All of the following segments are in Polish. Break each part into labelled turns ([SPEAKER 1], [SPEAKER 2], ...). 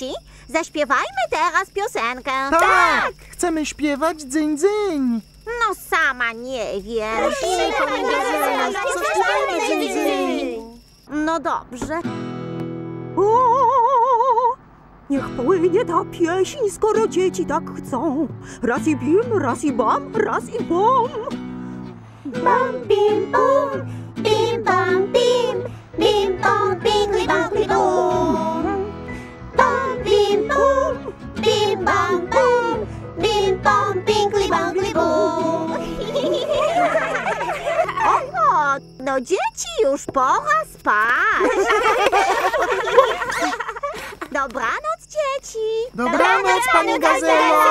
[SPEAKER 1] dzieci, zaśpiewajmy teraz piosenkę.
[SPEAKER 2] Tak! Chcemy śpiewać dzyń dzyń.
[SPEAKER 1] No sama nie wiesz.
[SPEAKER 3] Zaśpiewajmy dzyń, dzyń.
[SPEAKER 1] No dobrze.
[SPEAKER 3] O, niech płynie ta pieśń, skoro dzieci tak chcą. Raz i bim, raz i bam, raz i bom.
[SPEAKER 1] Bum, bim, bum, bim, bum, bim, bim, bum, bingli, bangli, bum. Bum, bingli, bangli, bum. O, no dzieci, już pora spać. Dobranoc, dzieci.
[SPEAKER 2] Dobranoc, pani Gazelo.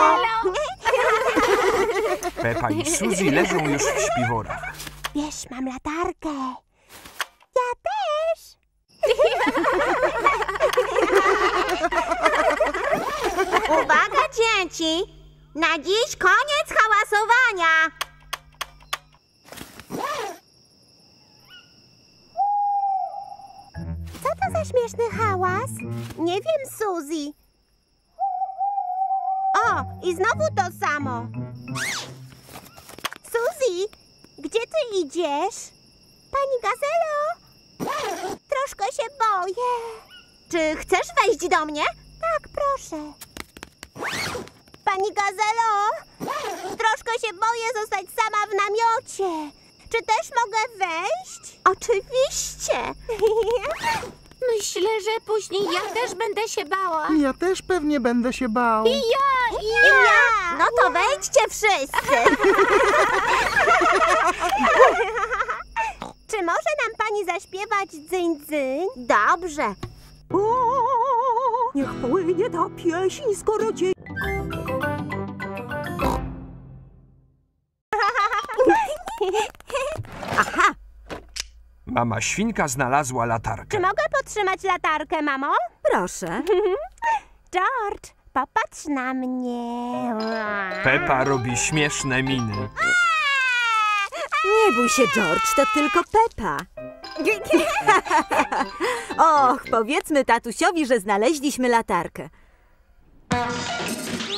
[SPEAKER 4] Pepa i Suzy leżą już w śpiworach.
[SPEAKER 1] Wiesz, mam latarkę. Ja też. Uwaga, dzieci! Na dziś koniec hałasowania! Co to za śmieszny hałas? Nie wiem, Suzy. O, i znowu to samo. Suzy, gdzie ty idziesz? Pani Gazelo? Troszkę się boję. Czy chcesz wejść do mnie? Tak, proszę. Pani Gazelo? Troszkę się boję zostać sama w namiocie. Czy też mogę wejść? Oczywiście.
[SPEAKER 5] Myślę, że później ja też będę się bała.
[SPEAKER 2] Ja też pewnie będę się bał.
[SPEAKER 5] Ja, ja.
[SPEAKER 1] Ja. No to wejdźcie wszyscy. Czy może nam pani zaśpiewać dzyń dzyń? Dobrze.
[SPEAKER 3] O, niech płynie ta pieśń, skoro dzieci...
[SPEAKER 4] Mama świnka znalazła
[SPEAKER 1] czy
[SPEAKER 4] latarkę.
[SPEAKER 1] mogę podtrzymać latarkę, mamo?
[SPEAKER 3] Proszę.
[SPEAKER 1] George, popatrz na mnie.
[SPEAKER 4] Pepa robi śmieszne miny.
[SPEAKER 3] Nie bój się, George, to tylko Pepa. Och, powiedzmy tatusiowi, że znaleźliśmy latarkę.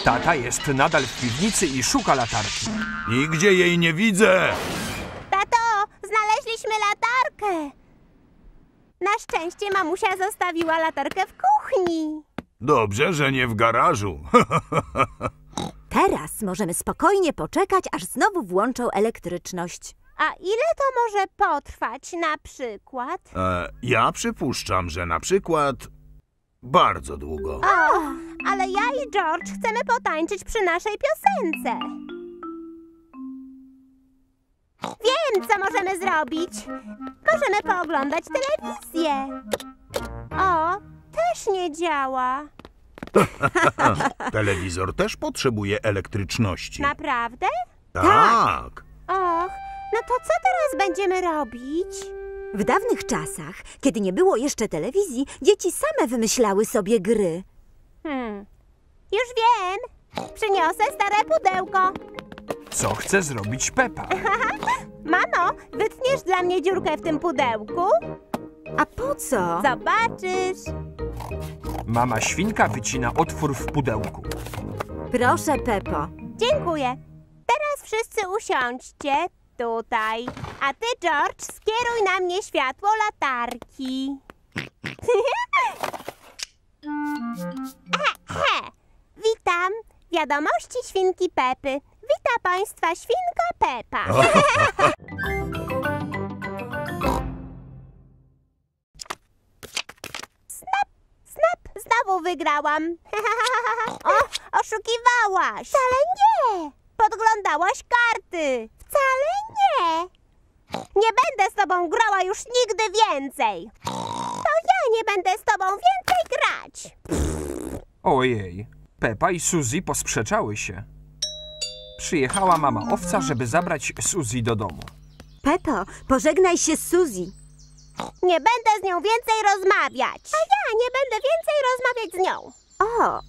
[SPEAKER 4] Tata jest nadal w piwnicy i szuka latarki.
[SPEAKER 6] Nigdzie jej nie widzę.
[SPEAKER 1] Znaleźliśmy latarkę. Na szczęście mamusia zostawiła latarkę w kuchni.
[SPEAKER 6] Dobrze, że nie w garażu.
[SPEAKER 3] Teraz możemy spokojnie poczekać, aż znowu włączą elektryczność.
[SPEAKER 1] A ile to może potrwać na przykład?
[SPEAKER 6] E, ja przypuszczam, że na przykład bardzo długo.
[SPEAKER 1] O, ale ja i George chcemy potańczyć przy naszej piosence. Wiem, co możemy zrobić. Możemy pooglądać telewizję. O, też nie działa.
[SPEAKER 6] Telewizor też potrzebuje elektryczności.
[SPEAKER 1] Naprawdę?
[SPEAKER 6] Tak.
[SPEAKER 1] Och, no to co teraz będziemy robić?
[SPEAKER 3] W dawnych czasach, kiedy nie było jeszcze telewizji, dzieci same wymyślały sobie gry.
[SPEAKER 1] Hmm, już wiem. Przyniosę stare pudełko.
[SPEAKER 4] Co chce zrobić Pepa?
[SPEAKER 1] Mamo, wytniesz dla mnie dziurkę w tym pudełku?
[SPEAKER 3] A po co?
[SPEAKER 1] Zobaczysz.
[SPEAKER 4] Mama świnka wycina otwór w pudełku.
[SPEAKER 3] Proszę, Pepo.
[SPEAKER 1] Dziękuję. Teraz wszyscy usiądźcie tutaj. A ty, George, skieruj na mnie światło latarki. He, Witam. Wiadomości świnki Pepy. Wita Państwa świnka Pepa. Snap, snap, znowu wygrałam. o, oszukiwałaś. Wcale nie. Podglądałaś karty. Wcale nie. Nie będę z tobą grała już nigdy więcej. To ja nie będę z tobą więcej grać.
[SPEAKER 4] Ojej, Pepa i Suzy posprzeczały się. Przyjechała mama owca, żeby zabrać Suzy do domu.
[SPEAKER 3] Pepo, pożegnaj się z Suzy.
[SPEAKER 1] Nie będę z nią więcej rozmawiać. A ja nie będę więcej rozmawiać z nią.
[SPEAKER 3] O,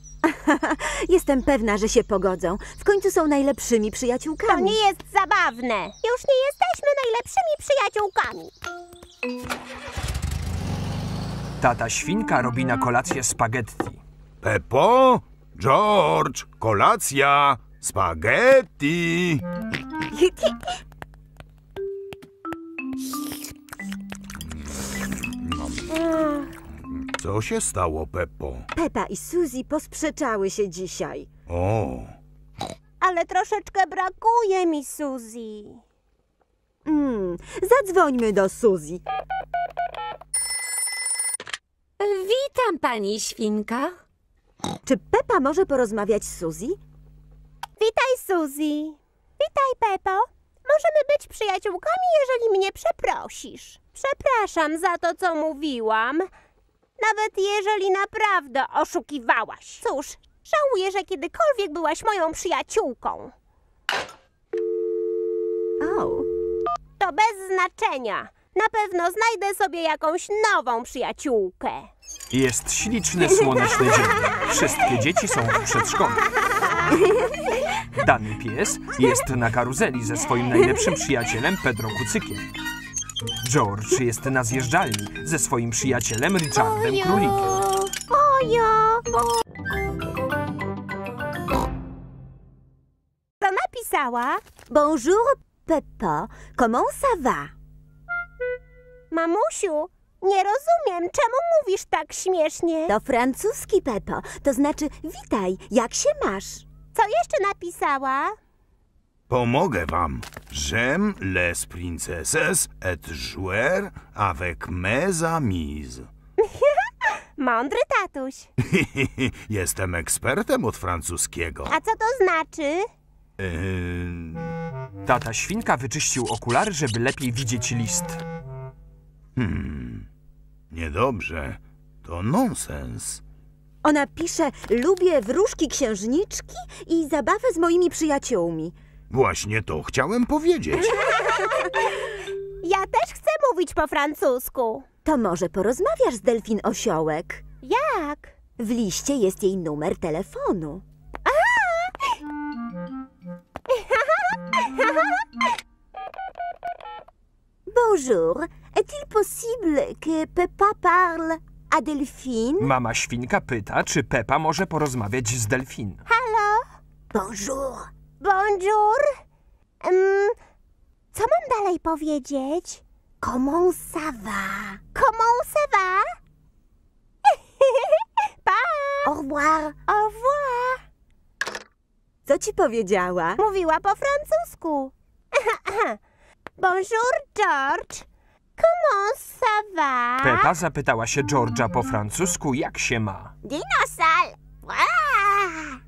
[SPEAKER 3] jestem pewna, że się pogodzą. W końcu są najlepszymi
[SPEAKER 1] To
[SPEAKER 3] przyjaciółkami.
[SPEAKER 1] nie jest zabawne. Już nie jesteśmy najlepszymi przyjaciółkami.
[SPEAKER 4] Tata świnka robi na kolację spaghetti.
[SPEAKER 6] Peppo? George, kolacja, spaghetti. Co się stało, Peppo?
[SPEAKER 3] Pepa i Suzy posprzeczały się dzisiaj.
[SPEAKER 6] O,
[SPEAKER 1] Ale troszeczkę brakuje mi Suzy.
[SPEAKER 3] Mm, zadzwońmy do Suzy.
[SPEAKER 5] Witam, pani świnka.
[SPEAKER 3] Czy Pepa może porozmawiać z Suzy?
[SPEAKER 1] Witaj, Suzy. Witaj, Pepo. Możemy być przyjaciółkami, jeżeli mnie przeprosisz. Przepraszam za to, co mówiłam. Nawet jeżeli naprawdę oszukiwałaś. Cóż, żałuję, że kiedykolwiek byłaś moją przyjaciółką.
[SPEAKER 3] O,
[SPEAKER 1] To bez znaczenia. Na pewno znajdę sobie jakąś nową przyjaciółkę.
[SPEAKER 4] Jest śliczny, słoneczny dzień. Wszystkie dzieci są w przedszkolu. Dany pies jest na karuzeli ze swoim najlepszym przyjacielem Pedro Kucykiem. George jest na zjeżdżalni ze swoim przyjacielem Richardem Królikiem.
[SPEAKER 1] Ojo! To napisała?
[SPEAKER 3] bonjour Peppa, comment ça va?
[SPEAKER 1] Mamusiu, nie rozumiem, czemu mówisz tak śmiesznie?
[SPEAKER 3] To francuski Peppo, to znaczy witaj, jak się masz?
[SPEAKER 1] Co jeszcze napisała?
[SPEAKER 6] pomogę wam. J'aime les princesses et jouer avec mes amis.
[SPEAKER 1] Mądry tatuś.
[SPEAKER 6] Jestem ekspertem od francuskiego.
[SPEAKER 1] A co to znaczy?
[SPEAKER 6] Yy,
[SPEAKER 4] Tata świnka wyczyścił okulary, żeby lepiej widzieć list.
[SPEAKER 6] hmm, niedobrze. To nonsens.
[SPEAKER 3] Ona pisze, lubię wróżki księżniczki i zabawę z moimi przyjaciółmi.
[SPEAKER 6] Właśnie to chciałem powiedzieć.
[SPEAKER 1] Ja też chcę mówić po francusku.
[SPEAKER 3] To może porozmawiasz z Delfin Osiołek?
[SPEAKER 1] Jak?
[SPEAKER 3] W liście jest jej numer telefonu. Bonjour, est-il possible que Peppa parle à Delphine?
[SPEAKER 4] Mama świnka pyta, czy Pepa może porozmawiać z Delfin.
[SPEAKER 3] Bonjour.
[SPEAKER 1] Bonjour. Um, co mam dalej powiedzieć?
[SPEAKER 3] Comment ça va?
[SPEAKER 1] Comment ça va? pa!
[SPEAKER 3] Au revoir.
[SPEAKER 1] Au revoir.
[SPEAKER 3] Co ci powiedziała?
[SPEAKER 1] Mówiła po francusku. Bonjour, George. Comment ça va?
[SPEAKER 4] Pepa zapytała się George'a po francusku, jak się ma.
[SPEAKER 1] Dinosal.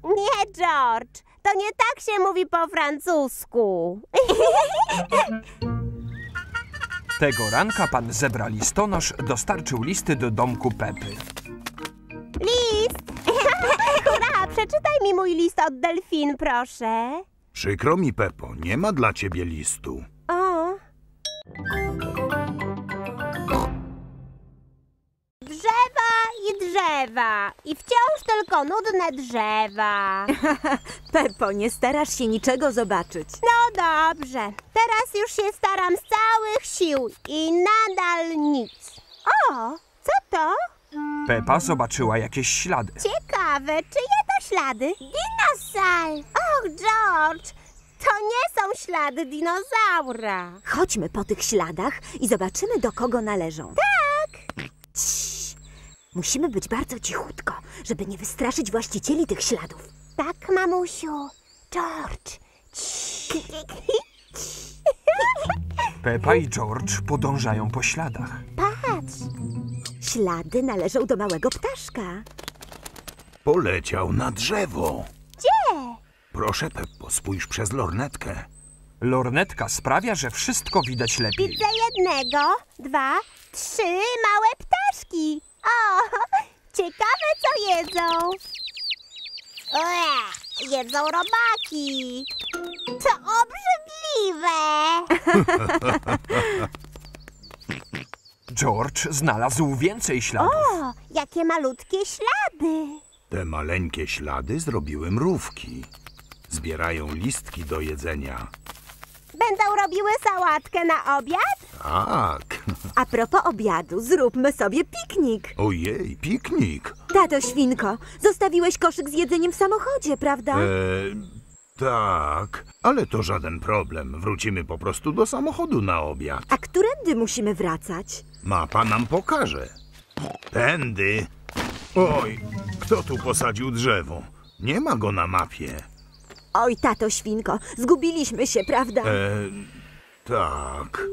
[SPEAKER 1] Nie, George. To nie tak się mówi po francusku.
[SPEAKER 4] Tego ranka pan zebra listonosz dostarczył listy do domku Pepy.
[SPEAKER 1] List. Hurra, przeczytaj mi mój list od Delfin, proszę.
[SPEAKER 6] Przykro mi, Pepo, nie ma dla ciebie listu.
[SPEAKER 1] O. drzewa. I wciąż tylko nudne drzewa.
[SPEAKER 3] Peppo, nie starasz się niczego zobaczyć.
[SPEAKER 1] No dobrze. Teraz już się staram z całych sił i nadal nic. O, co to?
[SPEAKER 4] Pepa zobaczyła jakieś ślady.
[SPEAKER 1] Ciekawe, czyje to ślady? Dinosal. Och, George, to nie są ślady dinozaura.
[SPEAKER 3] Chodźmy po tych śladach i zobaczymy, do kogo należą. Tak! Cii. Musimy być bardzo cichutko, żeby nie wystraszyć właścicieli tych śladów.
[SPEAKER 1] Tak, mamusiu. George.
[SPEAKER 4] Pepa i George podążają po śladach.
[SPEAKER 1] Patrz.
[SPEAKER 3] Ślady należą do małego ptaszka.
[SPEAKER 6] Poleciał na drzewo.
[SPEAKER 1] Gdzie?
[SPEAKER 6] Proszę, Peppo, spójrz przez lornetkę.
[SPEAKER 4] Lornetka sprawia, że wszystko widać lepiej.
[SPEAKER 1] Widzę jednego, dwa, trzy małe ptaszki. O, ciekawe co jedzą. Ue, jedzą robaki. To obrzydliwe.
[SPEAKER 4] George znalazł więcej śladów.
[SPEAKER 1] O, jakie malutkie ślady.
[SPEAKER 6] Te maleńkie ślady zrobiły mrówki. Zbierają listki do jedzenia.
[SPEAKER 1] Będą robiły sałatkę na obiad?
[SPEAKER 6] Tak.
[SPEAKER 3] A propos obiadu, zróbmy sobie piknik.
[SPEAKER 6] Ojej, piknik.
[SPEAKER 3] Tato Świnko, zostawiłeś koszyk z jedzeniem w samochodzie, prawda?
[SPEAKER 6] E, tak, ale to żaden problem. Wrócimy po prostu do samochodu na obiad.
[SPEAKER 3] A którędy musimy wracać?
[SPEAKER 6] Mapa nam pokaże. Tędy. Oj, kto tu posadził drzewo? Nie ma go na mapie.
[SPEAKER 3] Oj, tato Świnko, zgubiliśmy się, prawda?
[SPEAKER 6] E, tak.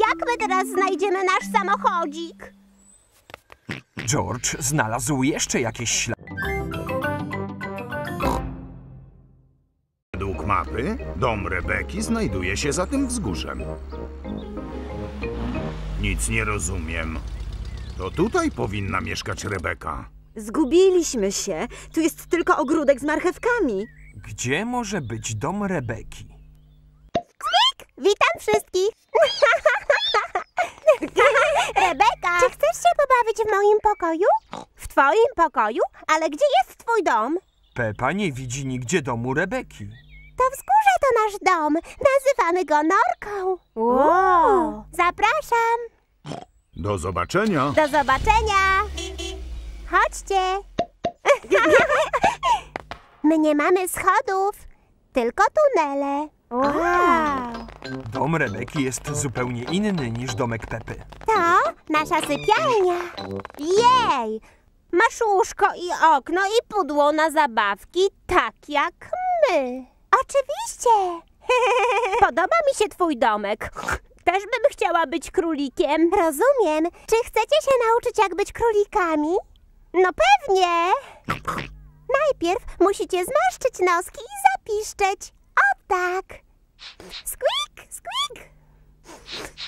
[SPEAKER 1] Jak my teraz znajdziemy nasz samochodzik?
[SPEAKER 4] George znalazł jeszcze jakieś ślady.
[SPEAKER 6] Według mapy dom Rebeki znajduje się za tym wzgórzem. Nic nie rozumiem. To tutaj powinna mieszkać Rebeka.
[SPEAKER 3] Zgubiliśmy się. Tu jest tylko ogródek z marchewkami.
[SPEAKER 4] Gdzie może być dom Rebeki?
[SPEAKER 1] Witam wszystkich! Rebeka! Czy chcesz się pobawić w moim pokoju? W twoim pokoju? Ale gdzie jest twój dom?
[SPEAKER 4] Pepa nie widzi nigdzie domu Rebeki.
[SPEAKER 1] To wzgórze to nasz dom. Nazywamy go Norką. Wow. Zapraszam.
[SPEAKER 6] Do zobaczenia.
[SPEAKER 1] Do zobaczenia. Chodźcie. My nie mamy schodów, tylko tunele. Wow.
[SPEAKER 4] Dom Rebeki jest zupełnie inny niż domek Pepy.
[SPEAKER 1] To nasza sypialnia. Jej! Masz łóżko i okno i pudło na zabawki, tak jak my. Oczywiście. Podoba mi się twój domek. Też bym chciała być królikiem. Rozumiem. Czy chcecie się nauczyć, jak być królikami? No pewnie. Najpierw musicie zmarszczyć noski i zapiszczeć. O tak. Squeak, squeak.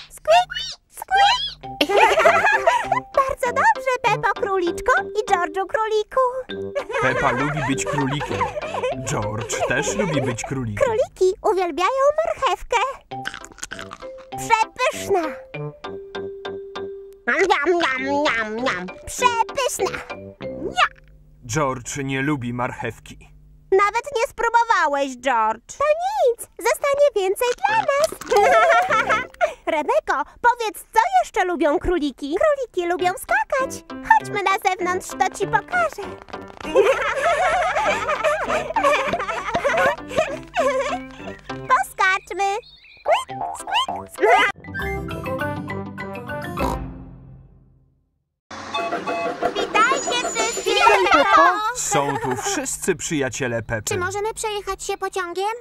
[SPEAKER 1] Squeak, squeak. Bardzo dobrze, Pepo Króliczko i George'u Króliku.
[SPEAKER 4] Pepa lubi być królikiem. George też lubi być królikiem.
[SPEAKER 1] Króliki uwielbiają marchewkę. Przepyszna. Niam, niam, niam, niam. Przepyszna.
[SPEAKER 4] George nie lubi marchewki.
[SPEAKER 1] Nawet nie spróbowałeś, George. To nic. Zostanie więcej dla nas. Rebeko, powiedz, co jeszcze lubią króliki? Króliki lubią skakać. Chodźmy na zewnątrz, to ci pokażę. Poskaczmy. Squeak, squeak. Witajcie wszyscy!
[SPEAKER 4] Są tu wszyscy przyjaciele Pepy.
[SPEAKER 5] Czy możemy przejechać się pociągiem?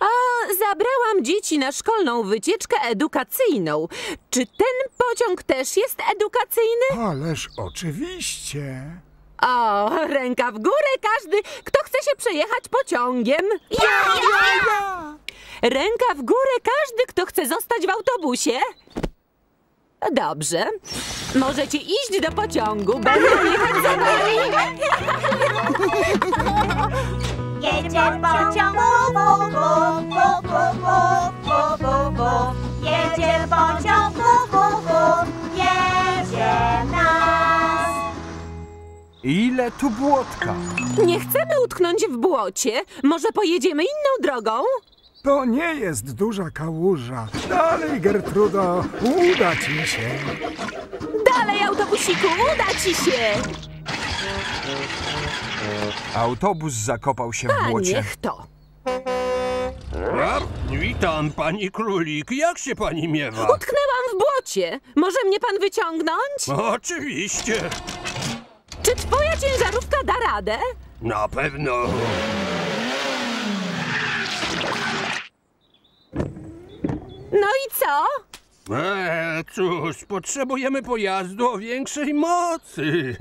[SPEAKER 7] A zabrałam dzieci na szkolną wycieczkę edukacyjną. Czy ten pociąg też jest edukacyjny?
[SPEAKER 2] Ależ oczywiście.
[SPEAKER 7] O, ręka w górę każdy, kto chce się przejechać pociągiem.
[SPEAKER 1] Ja, ja, ja!
[SPEAKER 7] Ręka w górę każdy, kto chce zostać w autobusie. Dobrze. Możecie iść do pociągu. Będę jechać za wami.
[SPEAKER 1] Jedzie pociąg, bu, bu, bu, bu, bu, bu, bu, bu. Jedzie pociąg, bu, bu, bu. Jedzie nas.
[SPEAKER 4] Ile tu błotka?
[SPEAKER 7] Nie chcemy utknąć w błocie. Może pojedziemy inną drogą?
[SPEAKER 2] To nie jest duża kałuża. Dalej, Gertrudo, uda ci się.
[SPEAKER 7] Dalej, autobusiku, uda ci się.
[SPEAKER 4] Autobus zakopał się w
[SPEAKER 7] A
[SPEAKER 4] błocie.
[SPEAKER 7] niech to.
[SPEAKER 8] A, witam, pani królik. Jak się pani miewa?
[SPEAKER 7] Utknęłam w błocie. Może mnie pan wyciągnąć?
[SPEAKER 8] Oczywiście.
[SPEAKER 7] Czy twoja ciężarówka da radę?
[SPEAKER 8] Na pewno.
[SPEAKER 7] No i co?
[SPEAKER 8] Eee, cóż, potrzebujemy pojazdu o większej mocy.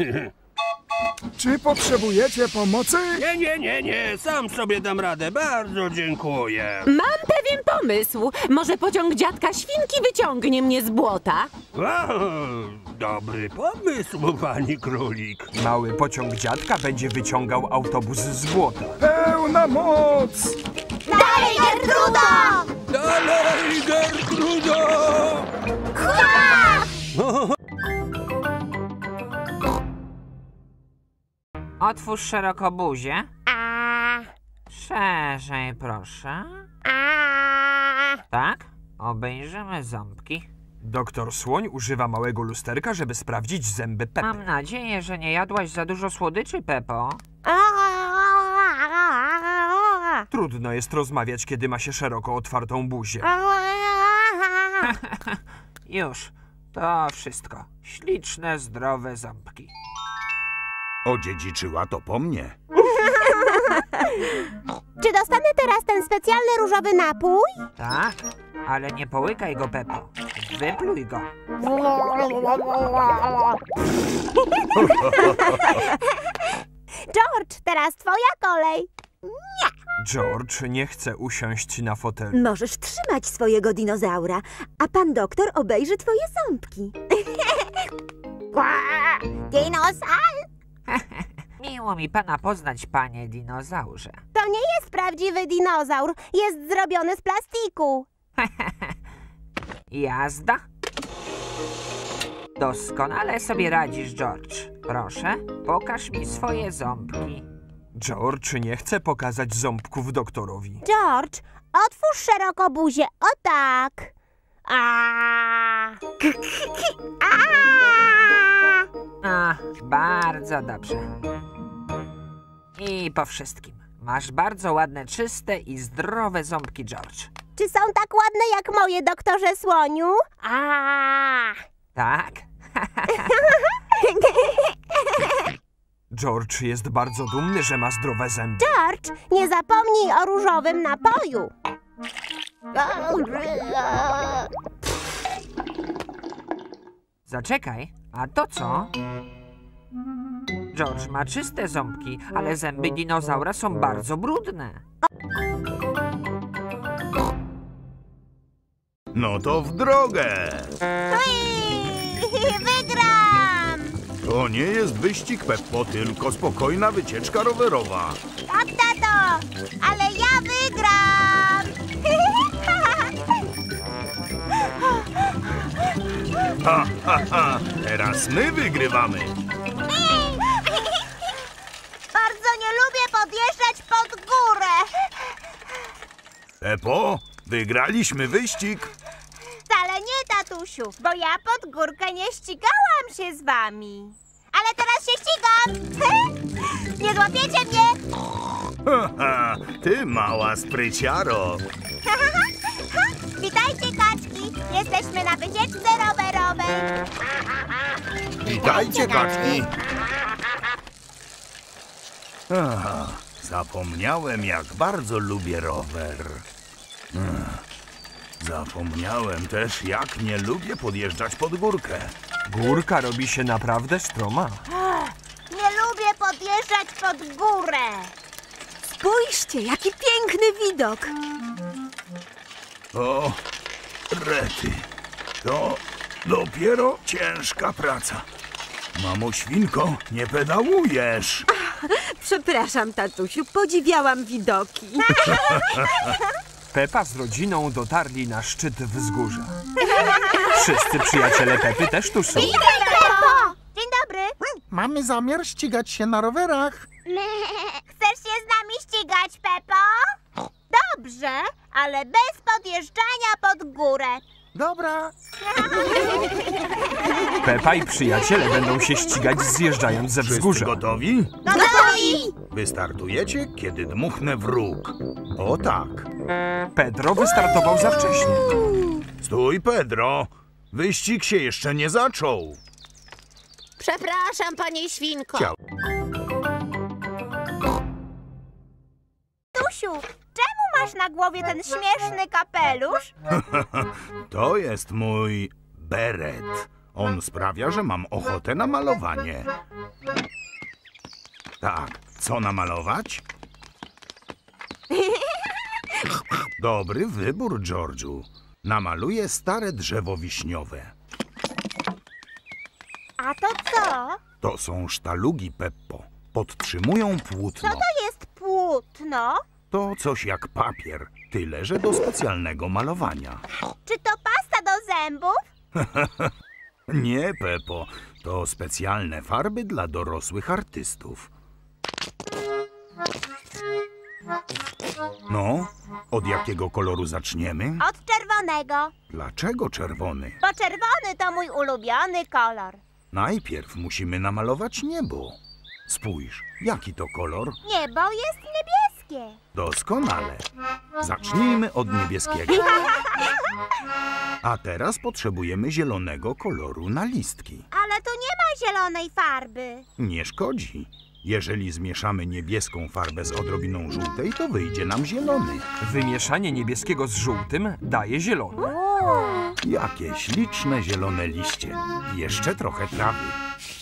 [SPEAKER 2] Czy potrzebujecie pomocy?
[SPEAKER 8] Nie, nie, nie, nie. Sam sobie dam radę. Bardzo dziękuję.
[SPEAKER 7] Mam pewien pomysł. Może pociąg dziadka świnki wyciągnie mnie z błota?
[SPEAKER 8] Wow, dobry pomysł, pani królik.
[SPEAKER 4] Mały pociąg dziadka będzie wyciągał autobus z błota.
[SPEAKER 2] Pełna moc!
[SPEAKER 1] Dalej, Gertrudo!
[SPEAKER 8] Dalej, Gertrudo!
[SPEAKER 9] Otwórz szeroko buzię.
[SPEAKER 1] A,
[SPEAKER 9] Szerzej, proszę.
[SPEAKER 1] a.
[SPEAKER 9] Tak? Obejrzymy ząbki.
[SPEAKER 4] Doktor Słoń używa małego lusterka, żeby sprawdzić zęby Pepy.
[SPEAKER 9] Mam nadzieję, że nie jadłaś za dużo słodyczy, Pepo.
[SPEAKER 4] Trudno jest rozmawiać, kiedy ma się szeroko otwartą buzię.
[SPEAKER 9] Już. To wszystko. Śliczne, zdrowe ząbki.
[SPEAKER 6] Odziedziczyła to po mnie.
[SPEAKER 1] Czy dostanę teraz ten specjalny różowy napój?
[SPEAKER 9] Tak? Ale nie połykaj go, Pepo. Wypluj go.
[SPEAKER 1] George, teraz twoja kolej.
[SPEAKER 4] George nie chce usiąść na fotelu.
[SPEAKER 3] Możesz trzymać swojego dinozaura, a pan doktor obejrzy twoje ząbki.
[SPEAKER 1] Dinosaur?
[SPEAKER 9] Miło mi pana poznać, panie dinozaurze.
[SPEAKER 1] To nie jest prawdziwy dinozaur. Jest zrobiony z plastiku.
[SPEAKER 9] Jazda? Doskonale sobie radzisz, George. Proszę, pokaż mi swoje ząbki.
[SPEAKER 4] George nie chce pokazać ząbków doktorowi.
[SPEAKER 1] George, otwórz szeroko buzię. O tak. A. A.
[SPEAKER 9] A, bardzo dobrze. I po wszystkim. Masz bardzo ładne, czyste i zdrowe ząbki, George.
[SPEAKER 1] Czy są tak ładne jak moje, doktorze Słoniu? A.
[SPEAKER 9] Tak?
[SPEAKER 4] George jest bardzo dumny, że ma zdrowe zęby.
[SPEAKER 1] George, nie zapomnij o różowym napoju.
[SPEAKER 9] Zaczekaj, a to co? George ma czyste ząbki, ale zęby dinozaura są bardzo brudne.
[SPEAKER 6] No to w drogę!
[SPEAKER 1] Wygram!
[SPEAKER 6] To nie jest wyścig, Peppo, tylko spokojna wycieczka rowerowa.
[SPEAKER 1] Tak, tato, ale ja wygram!
[SPEAKER 6] Ha, ha, ha! Teraz my wygrywamy!
[SPEAKER 1] Bardzo nie lubię podjeżdżać pod górę.
[SPEAKER 6] Peppo, wygraliśmy wyścig!
[SPEAKER 1] Tatusiu, bo ja pod górkę nie ścigałam się z wami. Ale teraz się ścigam! Nie złapiecie mnie!
[SPEAKER 6] Ty mała spryciaro!
[SPEAKER 1] Witajcie, kaczki! Jesteśmy na wycieczce rowerowej.
[SPEAKER 6] Witajcie, kaczki! Aha, zapomniałem, jak bardzo lubię rower. Ech, Zapomniałem też, jak nie lubię podjeżdżać pod górkę.
[SPEAKER 4] Górka robi się naprawdę stroma.
[SPEAKER 1] Nie lubię podjeżdżać pod górę.
[SPEAKER 3] Spójrzcie, jaki piękny widok.
[SPEAKER 6] O, rety, to dopiero ciężka praca. Mamo świnko, nie pedałujesz.
[SPEAKER 3] Przepraszam, tatusiu, podziwiałam widoki.
[SPEAKER 4] Pepa z rodziną dotarli na szczyt wzgórza. Wszyscy przyjaciele Pepy też tu są.
[SPEAKER 1] Pepo! Dzień dobry.
[SPEAKER 10] Mamy zamiar ścigać się na rowerach.
[SPEAKER 1] Chcesz się z nami ścigać, Pepo? Dobrze, ale bez podjeżdżania pod górę.
[SPEAKER 10] Dobra.
[SPEAKER 4] Pepa i przyjaciele będą się ścigać zjeżdżając ze
[SPEAKER 6] Wszyscy
[SPEAKER 4] wzgórza.
[SPEAKER 6] gotowi?
[SPEAKER 1] Gotowi!
[SPEAKER 6] Wystartujecie, kiedy dmuchnę wróg. O tak.
[SPEAKER 4] Pedro wystartował za wcześnie.
[SPEAKER 6] Stój, Pedro. Wyścig się jeszcze nie zaczął.
[SPEAKER 5] Przepraszam, panie świnko.
[SPEAKER 6] Ciao.
[SPEAKER 1] Tusiu, czemu masz na głowie ten śmieszny kapelusz?
[SPEAKER 6] To jest mój beret. On sprawia, że mam ochotę na malowanie. Tak, co namalować? Dobry wybór, Georgiu. Namaluję stare drzewo wiśniowe.
[SPEAKER 1] A to co?
[SPEAKER 6] To są sztalugi, Peppo. Podtrzymują
[SPEAKER 1] Co
[SPEAKER 6] płótno.
[SPEAKER 1] to jest płótno?
[SPEAKER 6] To coś jak papier, tyle że do specjalnego malowania.
[SPEAKER 1] Czy to pasta do zębów?
[SPEAKER 6] Nie, Pepo, to specjalne farby dla dorosłych artystów. No, od jakiego koloru zaczniemy?
[SPEAKER 1] Od czerwonego,
[SPEAKER 6] Dlaczego czerwony?
[SPEAKER 1] bo czerwony to mój ulubiony kolor.
[SPEAKER 6] Najpierw musimy namalować niebo. Spójrz, jaki to kolor?
[SPEAKER 1] Niebo jest niebieskie.
[SPEAKER 6] Doskonale. Zacznijmy od niebieskiego. A teraz potrzebujemy zielonego koloru na listki.
[SPEAKER 1] Ale tu nie ma zielonej farby.
[SPEAKER 6] Nie szkodzi. Jeżeli zmieszamy niebieską farbę z odrobiną żółtej, to wyjdzie nam zielony.
[SPEAKER 4] Wymieszanie niebieskiego z żółtym daje zielony.
[SPEAKER 6] Jakie śliczne zielone liście. I jeszcze trochę trawy.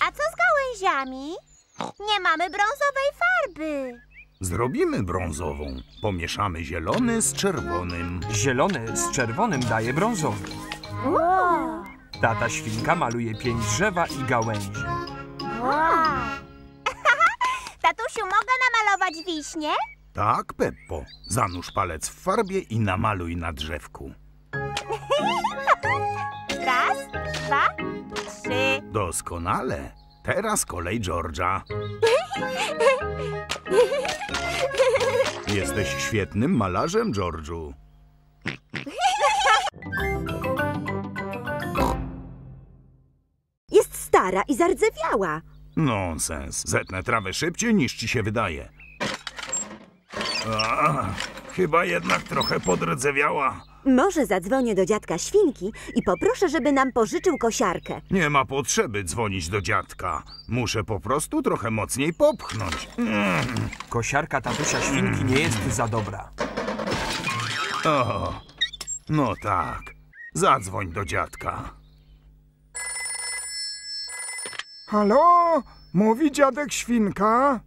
[SPEAKER 1] A co z gałęziami? Nie mamy brązowej farby.
[SPEAKER 6] Zrobimy brązową. Pomieszamy zielony z czerwonym.
[SPEAKER 4] Zielony z czerwonym daje brązowy. Tata świnka maluje pięć drzewa i gałęzi.
[SPEAKER 1] Tatusiu, mogę namalować wiśnie?
[SPEAKER 6] Tak, Peppo. Zanurz palec w farbie i namaluj na drzewku.
[SPEAKER 1] Raz, dwa, trzy.
[SPEAKER 6] Doskonale. Teraz kolej George'a. Jesteś świetnym malarzem, George'u.
[SPEAKER 3] Jest stara i zardzewiała.
[SPEAKER 6] Nonsens. Zetnę trawę szybciej niż ci się wydaje. A, chyba jednak trochę podrdzewiała.
[SPEAKER 3] Może zadzwonię do dziadka świnki i poproszę, żeby nam pożyczył kosiarkę.
[SPEAKER 6] Nie ma potrzeby dzwonić do dziadka. Muszę po prostu trochę mocniej popchnąć. Mm.
[SPEAKER 4] Kosiarka tatusia świnki nie jest za dobra.
[SPEAKER 6] O, no tak. Zadzwoń do dziadka.
[SPEAKER 2] Halo? Mówi dziadek świnka?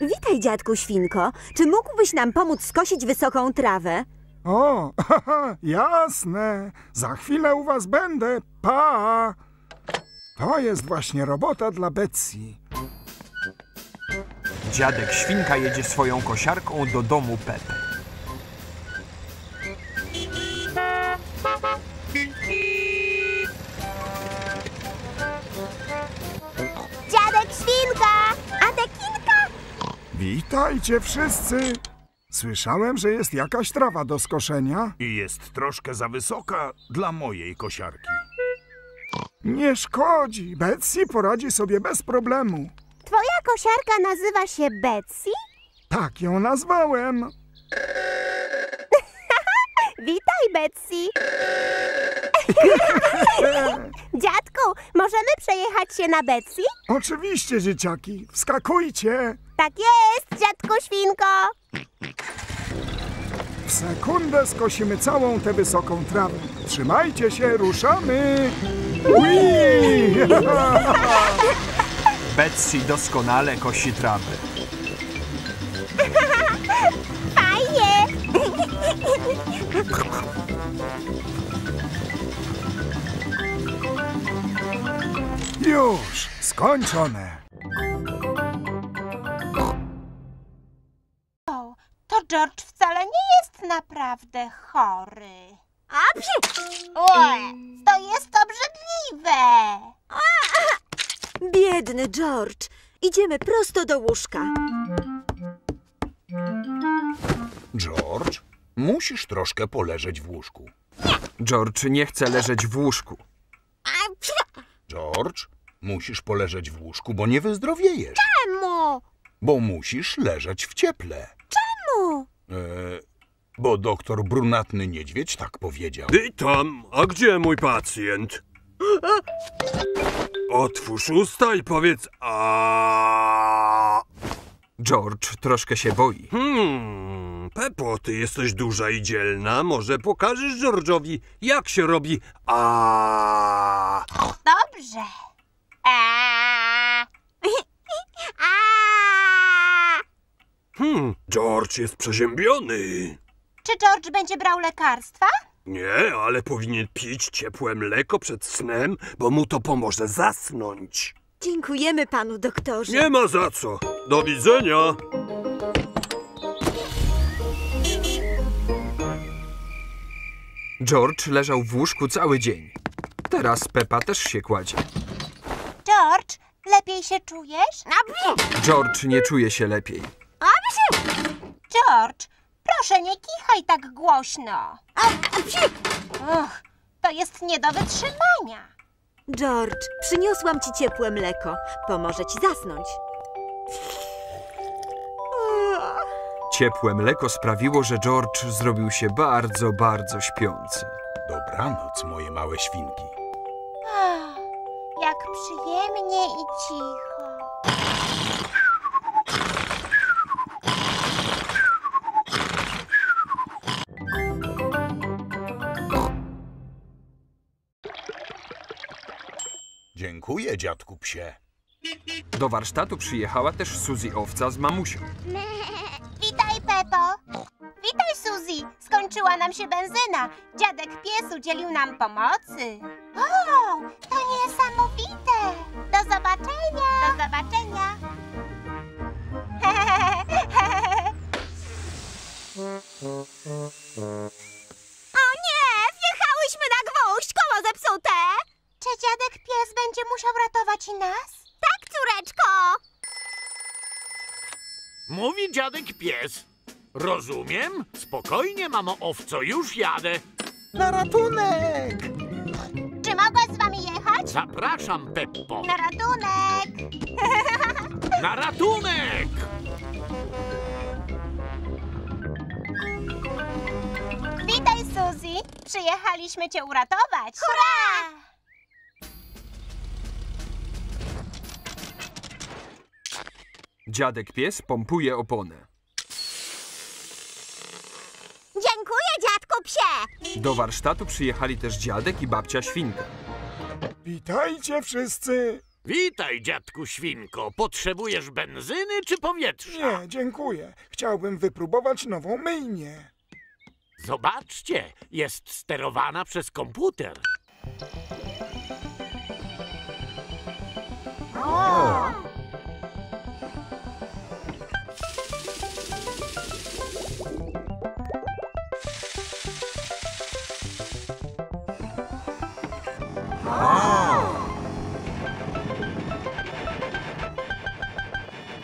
[SPEAKER 3] Witaj, dziadku świnko. Czy mógłbyś nam pomóc skosić wysoką trawę?
[SPEAKER 2] O, haha, jasne. Za chwilę u was będę. Pa! To jest właśnie robota dla Betsy.
[SPEAKER 4] Dziadek świnka jedzie swoją kosiarką do domu Pepy.
[SPEAKER 2] Witajcie wszyscy. Słyszałem, że jest jakaś trawa do skoszenia.
[SPEAKER 6] I jest troszkę za wysoka dla mojej kosiarki.
[SPEAKER 2] Nie szkodzi. Betsy poradzi sobie bez problemu.
[SPEAKER 1] Twoja kosiarka nazywa się Betsy?
[SPEAKER 2] Tak ją nazwałem.
[SPEAKER 1] Witaj, Betsy. Dziadku, możemy przejechać się na Betsy?
[SPEAKER 2] Oczywiście, dzieciaki. Wskakujcie.
[SPEAKER 1] Tak jest, dziadku świnko.
[SPEAKER 2] W sekundę skosimy całą tę wysoką trawę. Trzymajcie się, ruszamy. Ui!
[SPEAKER 4] Betsy doskonale kosi trawy.
[SPEAKER 1] Fajnie.
[SPEAKER 2] Już, skończone.
[SPEAKER 1] George wcale nie jest naprawdę chory. A. Ue, to jest obrzydliwe.
[SPEAKER 3] Biedny George. Idziemy prosto do łóżka.
[SPEAKER 6] George, musisz troszkę poleżeć w łóżku.
[SPEAKER 4] George nie chce leżeć w łóżku.
[SPEAKER 6] George, musisz poleżeć w łóżku, bo nie wyzdrowiejesz.
[SPEAKER 1] Czemu?
[SPEAKER 6] Bo musisz leżeć w cieple.
[SPEAKER 1] Czemu?
[SPEAKER 6] E, bo doktor brunatny niedźwiedź tak powiedział.
[SPEAKER 8] Witam, a gdzie mój pacjent? Otwórz usta i powiedz a.
[SPEAKER 4] George troszkę się boi.
[SPEAKER 8] Hmm, Pepo, ty jesteś duża i dzielna. Może pokażesz George'owi, jak się robi a.
[SPEAKER 1] Dobrze. A. A.
[SPEAKER 8] Hmm, George jest przeziębiony.
[SPEAKER 1] Czy George będzie brał lekarstwa?
[SPEAKER 8] Nie, ale powinien pić ciepłe mleko przed snem, bo mu to pomoże zasnąć.
[SPEAKER 3] Dziękujemy panu doktorze.
[SPEAKER 8] Nie ma za co. Do widzenia.
[SPEAKER 4] George leżał w łóżku cały dzień. Teraz Pepa też się kładzie.
[SPEAKER 1] George, lepiej się czujesz?
[SPEAKER 4] George nie czuje się lepiej.
[SPEAKER 1] Dobrze. George, proszę nie kichaj tak głośno. Uch, to jest nie do wytrzymania.
[SPEAKER 3] George, przyniosłam ci ciepłe mleko. Pomoże ci zasnąć.
[SPEAKER 4] Ciepłe mleko sprawiło, że George zrobił się bardzo, bardzo śpiący.
[SPEAKER 6] Dobranoc, moje małe świnki.
[SPEAKER 1] Ach, jak przyjemnie i cicho.
[SPEAKER 6] Dziękuję, dziadku psie.
[SPEAKER 4] Do warsztatu przyjechała też Suzy Owca z mamusią.
[SPEAKER 1] Witaj, Pepo. Witaj, Suzy. Skończyła nam się benzyna. Dziadek pies udzielił nam pomocy. O, to niesamowite. Do zobaczenia. Do zobaczenia. o nie, wjechałyśmy na gwóźdź. Koło zepsute. Czy dziadek pies będzie musiał ratować i nas? Tak, córeczko.
[SPEAKER 11] Mówi dziadek pies. Rozumiem? Spokojnie, mamo owco, już jadę.
[SPEAKER 10] Na ratunek!
[SPEAKER 1] Czy mogę z wami jechać?
[SPEAKER 11] Zapraszam, Peppo.
[SPEAKER 1] Na ratunek!
[SPEAKER 11] Na ratunek!
[SPEAKER 1] Witaj, Suzy! Przyjechaliśmy cię uratować! Hurra!
[SPEAKER 4] Dziadek pies pompuje oponę.
[SPEAKER 1] Dziękuję, dziadku psie!
[SPEAKER 4] Do warsztatu przyjechali też dziadek i babcia świnka.
[SPEAKER 2] Witajcie wszyscy.
[SPEAKER 11] Witaj, dziadku świnko. Potrzebujesz benzyny czy powietrza?
[SPEAKER 2] Nie, dziękuję. Chciałbym wypróbować nową myjnię.
[SPEAKER 11] Zobaczcie, jest sterowana przez komputer.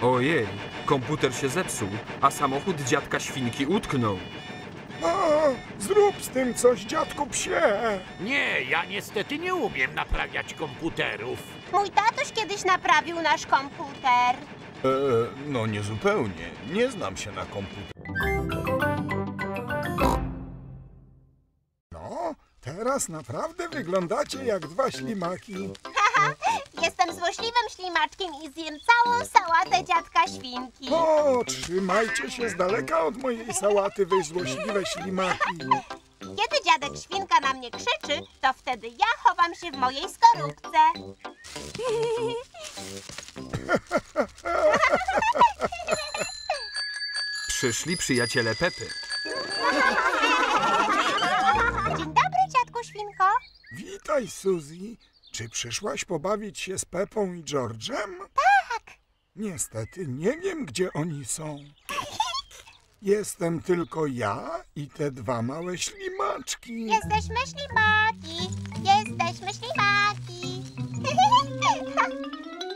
[SPEAKER 4] Ojej, komputer się zepsuł, a samochód dziadka świnki utknął.
[SPEAKER 2] O, zrób z tym coś, dziadku psie.
[SPEAKER 11] Nie, ja niestety nie umiem naprawiać komputerów.
[SPEAKER 1] Mój tatuś kiedyś naprawił nasz komputer.
[SPEAKER 6] E, no niezupełnie. Nie znam się na komputerze.
[SPEAKER 2] No, teraz naprawdę wyglądacie jak dwa ślimaki.
[SPEAKER 1] Jestem złośliwym ślimaczkiem i zjem całą sałatę dziadka świnki.
[SPEAKER 2] O, trzymajcie się z daleka od mojej sałaty, wy złośliwe ślimaki.
[SPEAKER 1] Kiedy dziadek świnka na mnie krzyczy, to wtedy ja chowam się w mojej skorupce.
[SPEAKER 4] Przyszli przyjaciele Pepy.
[SPEAKER 1] Dzień dobry, dziadku świnko.
[SPEAKER 2] Witaj, Suzy. Czy przyszłaś pobawić się z Pepą i George'em?
[SPEAKER 1] Tak.
[SPEAKER 2] Niestety nie wiem, gdzie oni są. Jestem tylko ja i te dwa małe ślimaczki.
[SPEAKER 1] Jesteśmy ślimaki. Jesteśmy ślimaki.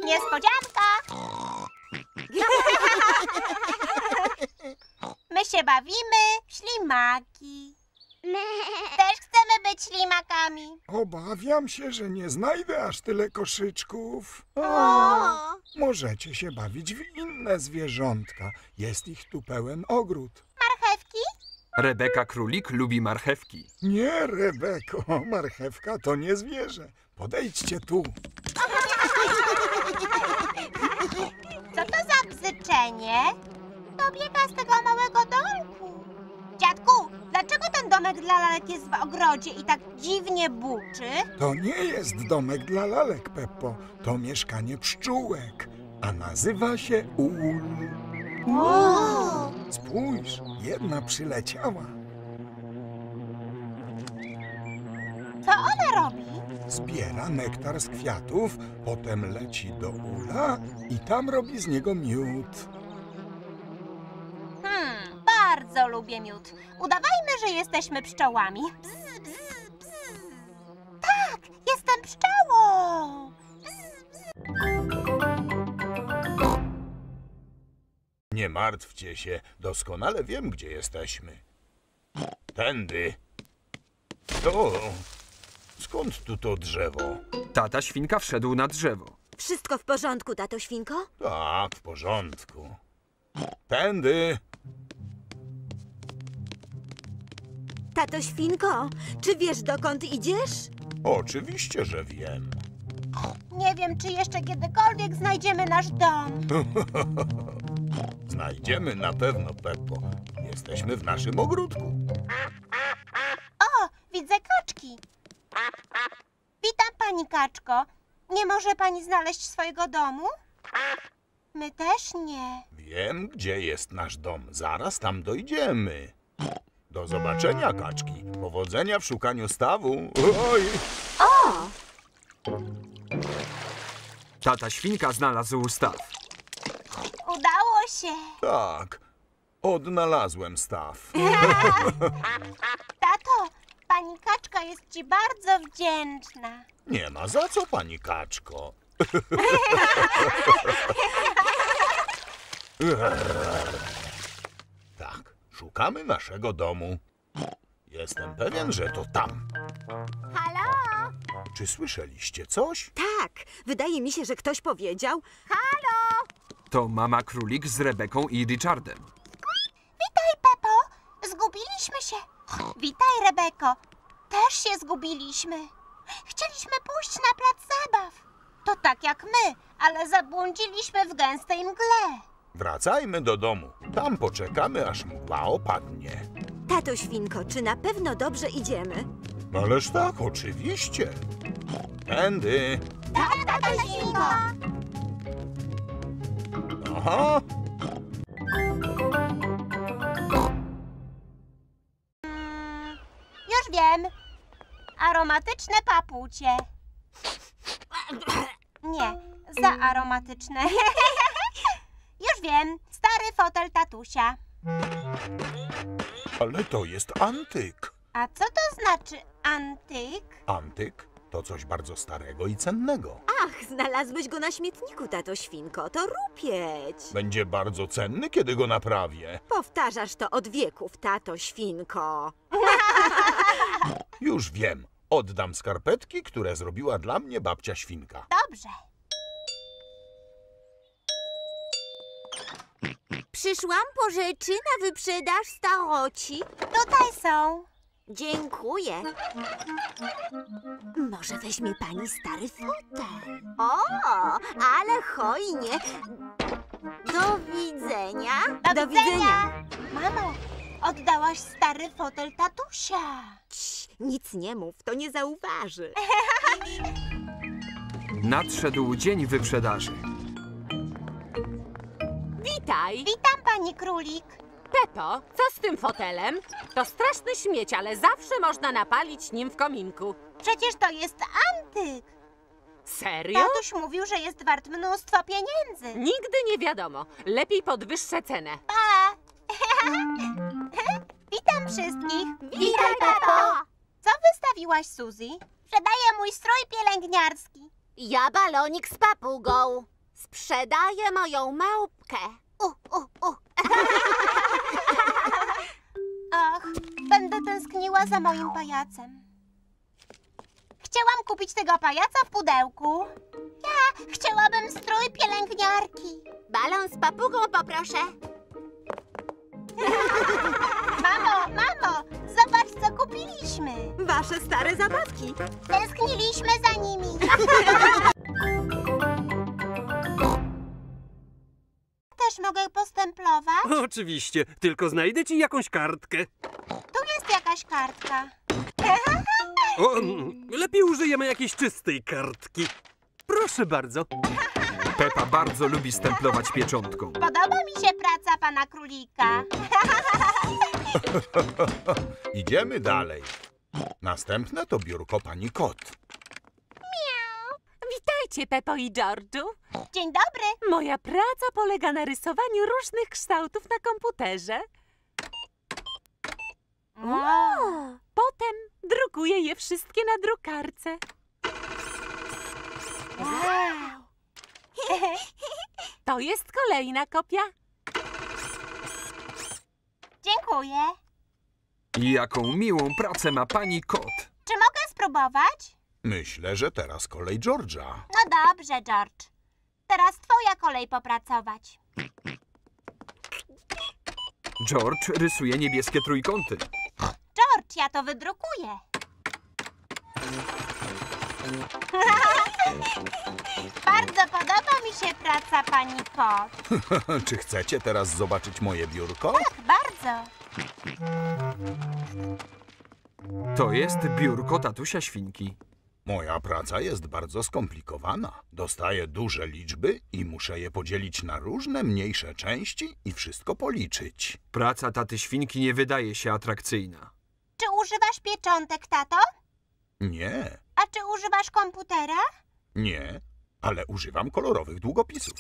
[SPEAKER 1] Niespodzianka. My się bawimy w ślimaki. Też chcemy być ślimakami.
[SPEAKER 2] Obawiam się, że nie znajdę aż tyle koszyczków.
[SPEAKER 1] O!
[SPEAKER 2] Możecie się bawić w inne zwierzątka. Jest ich tu pełen ogród.
[SPEAKER 1] Marchewki?
[SPEAKER 4] Rebeka Królik lubi marchewki.
[SPEAKER 2] Nie, Rebeko, marchewka to nie zwierzę. Podejdźcie tu.
[SPEAKER 1] Co to za bzyczenie? To biega z tego małego domku. Dziadku, dlaczego ten domek dla lalek jest w ogrodzie i tak dziwnie buczy?
[SPEAKER 2] To nie jest domek dla lalek, Peppo. To mieszkanie pszczółek, a nazywa się ul. Spójrz, jedna przyleciała.
[SPEAKER 1] Co ona robi?
[SPEAKER 2] Zbiera nektar z kwiatów, potem leci do ula i tam robi z niego miód.
[SPEAKER 1] Bardzo lubię miód. Udawajmy, że jesteśmy pszczołami. Bzz, bzz, bzz. Tak, jestem pszczołą.
[SPEAKER 6] Nie martwcie się, doskonale wiem, gdzie jesteśmy. Tędy. O, skąd tu to drzewo?
[SPEAKER 4] Tata świnka wszedł na drzewo.
[SPEAKER 3] Wszystko w porządku, tato świnko?
[SPEAKER 6] Tak, w porządku. Tędy.
[SPEAKER 3] Tato świnko, czy wiesz dokąd idziesz?
[SPEAKER 6] Oczywiście, że wiem.
[SPEAKER 1] Nie wiem, czy jeszcze kiedykolwiek znajdziemy nasz dom.
[SPEAKER 6] Znajdziemy na pewno, Peppo. Jesteśmy w naszym ogródku.
[SPEAKER 1] O, widzę kaczki. Witam, pani kaczko. Nie może pani znaleźć swojego domu? My też nie.
[SPEAKER 6] Wiem, gdzie jest nasz dom. Zaraz tam dojdziemy. Do zobaczenia, kaczki. Powodzenia w szukaniu stawu. Oj!
[SPEAKER 4] Tata świnka znalazł staw.
[SPEAKER 1] Udało się.
[SPEAKER 6] Tak. Odnalazłem staw.
[SPEAKER 1] Tato, pani kaczka jest ci bardzo wdzięczna.
[SPEAKER 6] Nie ma za co, pani kaczko. Szukamy naszego domu. Jestem pewien, że to tam.
[SPEAKER 1] Halo?
[SPEAKER 6] Czy słyszeliście coś?
[SPEAKER 3] Tak, wydaje mi się, że ktoś powiedział.
[SPEAKER 1] Halo?
[SPEAKER 4] To mama królik z Rebeką i Richardem.
[SPEAKER 1] Witaj, Pepo. Zgubiliśmy się. Witaj, Rebeko. Też się zgubiliśmy. Chcieliśmy pójść na plac zabaw. To tak jak my, ale zabłądziliśmy w gęstej mgle.
[SPEAKER 6] Wracajmy do domu. Tam poczekamy, aż mgła opadnie.
[SPEAKER 3] Tato świnko, czy na pewno dobrze idziemy?
[SPEAKER 6] Ależ tak, oczywiście. Tędy.
[SPEAKER 1] Tak, tato świnko.
[SPEAKER 6] Aha.
[SPEAKER 1] Już wiem. Aromatyczne papucie. Nie, za aromatyczne. Już wiem. Stary fotel tatusia.
[SPEAKER 6] Ale to jest antyk.
[SPEAKER 1] A co to znaczy antyk?
[SPEAKER 6] Antyk to coś bardzo starego i cennego.
[SPEAKER 3] Ach, znalazłeś go na śmietniku, tato świnko. To rupieć.
[SPEAKER 6] Będzie bardzo cenny, kiedy go naprawię.
[SPEAKER 3] Powtarzasz to od wieków, tato świnko.
[SPEAKER 6] Już wiem. Oddam skarpetki, które zrobiła dla mnie babcia świnka.
[SPEAKER 1] Dobrze.
[SPEAKER 5] Przyszłam po rzeczy na wyprzedaż staroci.
[SPEAKER 1] Tutaj są.
[SPEAKER 5] Dziękuję.
[SPEAKER 3] Może weźmie pani stary fotel.
[SPEAKER 5] O, ale hojnie. Do widzenia.
[SPEAKER 1] Do,
[SPEAKER 3] Do
[SPEAKER 1] widzenia.
[SPEAKER 3] widzenia.
[SPEAKER 1] Mamo, oddałaś stary fotel tatusia.
[SPEAKER 3] Cii, nic nie mów, to nie zauważy.
[SPEAKER 4] Nadszedł dzień wyprzedaży.
[SPEAKER 7] Witaj!
[SPEAKER 1] Witam, pani królik.
[SPEAKER 7] Pepo, co z tym fotelem? To straszny śmieć, ale zawsze można napalić nim w kominku.
[SPEAKER 1] Przecież to jest antyk.
[SPEAKER 7] Serio?
[SPEAKER 1] Tatuś mówił, że jest wart mnóstwo pieniędzy.
[SPEAKER 7] Nigdy nie wiadomo. Lepiej podwyższę cenę.
[SPEAKER 1] Pa! Witam wszystkich. Witaj, Pepo. Co wystawiłaś, Suzy? Sprzedaję mój strój pielęgniarski.
[SPEAKER 5] Ja balonik z papugą. Sprzedaję moją małpkę. U, u, u.
[SPEAKER 1] Och, będę tęskniła za moim pajacem. Chciałam kupić tego pajaca w pudełku. Ja chciałabym strój pielęgniarki.
[SPEAKER 5] Balon z papugą poproszę.
[SPEAKER 1] Mamo, mamo, zobacz, co kupiliśmy.
[SPEAKER 3] Wasze stare zabawki.
[SPEAKER 1] Tęskniliśmy za nimi. Też mogę postemplować?
[SPEAKER 8] Oczywiście, tylko znajdę ci jakąś kartkę.
[SPEAKER 1] Tu jest jakaś kartka.
[SPEAKER 8] O, mm, lepiej użyjemy jakiejś czystej kartki. Proszę bardzo.
[SPEAKER 4] Pepa bardzo lubi stemplować pieczątką.
[SPEAKER 1] Podoba mi się praca pana królika.
[SPEAKER 6] Idziemy dalej. Następne to biurko pani kot.
[SPEAKER 7] Witajcie, Pepo i Georgiu.
[SPEAKER 1] Dzień dobry.
[SPEAKER 7] Moja praca polega na rysowaniu różnych kształtów na komputerze.
[SPEAKER 1] Wow.
[SPEAKER 7] Potem drukuję je wszystkie na drukarce.
[SPEAKER 1] wow.
[SPEAKER 7] To jest kolejna kopia.
[SPEAKER 1] Dziękuję.
[SPEAKER 4] Jaką miłą pracę ma pani kot.
[SPEAKER 1] Czy mogę spróbować?
[SPEAKER 6] Myślę, że teraz kolej George'a.
[SPEAKER 1] No dobrze, George. Teraz twoja kolej popracować.
[SPEAKER 4] George rysuje niebieskie trójkąty.
[SPEAKER 1] George, ja to wydrukuję. Bardzo podoba mi się praca pani kot.
[SPEAKER 6] Czy chcecie teraz zobaczyć moje biurko?
[SPEAKER 1] Tak, bardzo.
[SPEAKER 4] To jest biurko tatusia świnki.
[SPEAKER 6] Moja praca jest bardzo skomplikowana. Dostaję duże liczby i muszę je podzielić na różne mniejsze części i wszystko policzyć.
[SPEAKER 4] Praca taty świnki nie wydaje się atrakcyjna.
[SPEAKER 1] Czy używasz pieczątek, tato?
[SPEAKER 6] Nie,
[SPEAKER 1] A czy używasz komputera?
[SPEAKER 6] nie, ale używam kolorowych długopisów.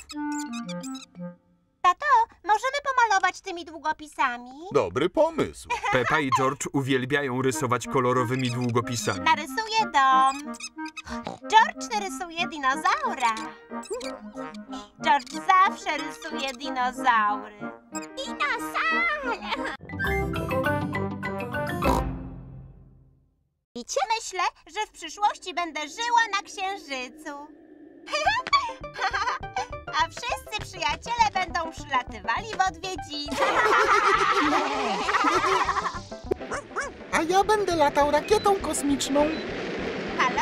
[SPEAKER 1] Tato, możemy pomalować tymi długopisami?
[SPEAKER 6] Dobry pomysł.
[SPEAKER 4] Pepa i George uwielbiają rysować kolorowymi długopisami.
[SPEAKER 1] Narysuję dom. George rysuje dinozaura. George zawsze rysuje dinozaury. Dinozaury! Wiecie? Myślę, że w przyszłości będę żyła na Księżycu. A wszyscy przyjaciele będą przylatywali w odwiedziny.
[SPEAKER 10] A ja będę latał rakietą kosmiczną.
[SPEAKER 1] Halo!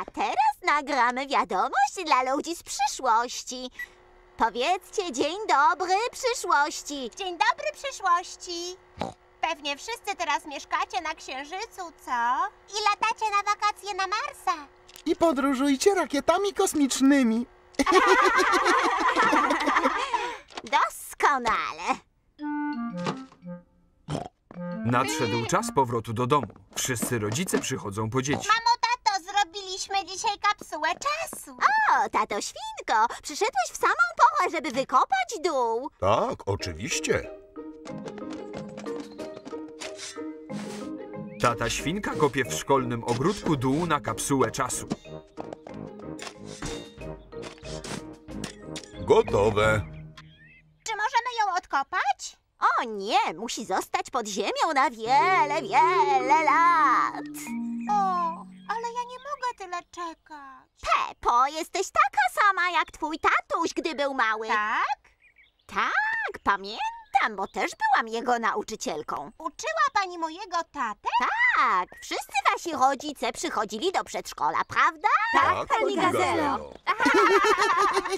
[SPEAKER 1] A teraz nagramy wiadomość dla ludzi z przyszłości. Powiedzcie dzień dobry przyszłości. Dzień dobry przyszłości. Pewnie wszyscy teraz mieszkacie na Księżycu, co? I latacie na wakacje na Marsa.
[SPEAKER 10] I podróżujcie rakietami kosmicznymi.
[SPEAKER 1] Doskonale.
[SPEAKER 4] Nadszedł czas powrotu do domu. Wszyscy rodzice przychodzą po dzieci.
[SPEAKER 1] Mamo, tato, zrobiliśmy dzisiaj kapsułę czasu. O, tato świnko, przyszedłeś w samą porę, żeby wykopać dół.
[SPEAKER 6] Tak, oczywiście.
[SPEAKER 4] Tata świnka kopie w szkolnym ogródku dół na kapsułę czasu.
[SPEAKER 6] Gotowe.
[SPEAKER 1] Czy możemy ją odkopać? O nie, musi zostać pod ziemią na wiele, wiele lat. O, ale ja nie mogę tyle czekać. Pepo, jesteś taka sama jak twój tatuś, gdy był mały. Tak? Tak, pamiętam, bo też byłam jego nauczycielką. Uczyła pani mojego tatę? Tak, wszyscy wasi rodzice przychodzili do przedszkola, prawda?
[SPEAKER 6] Tak, pani Gazelo.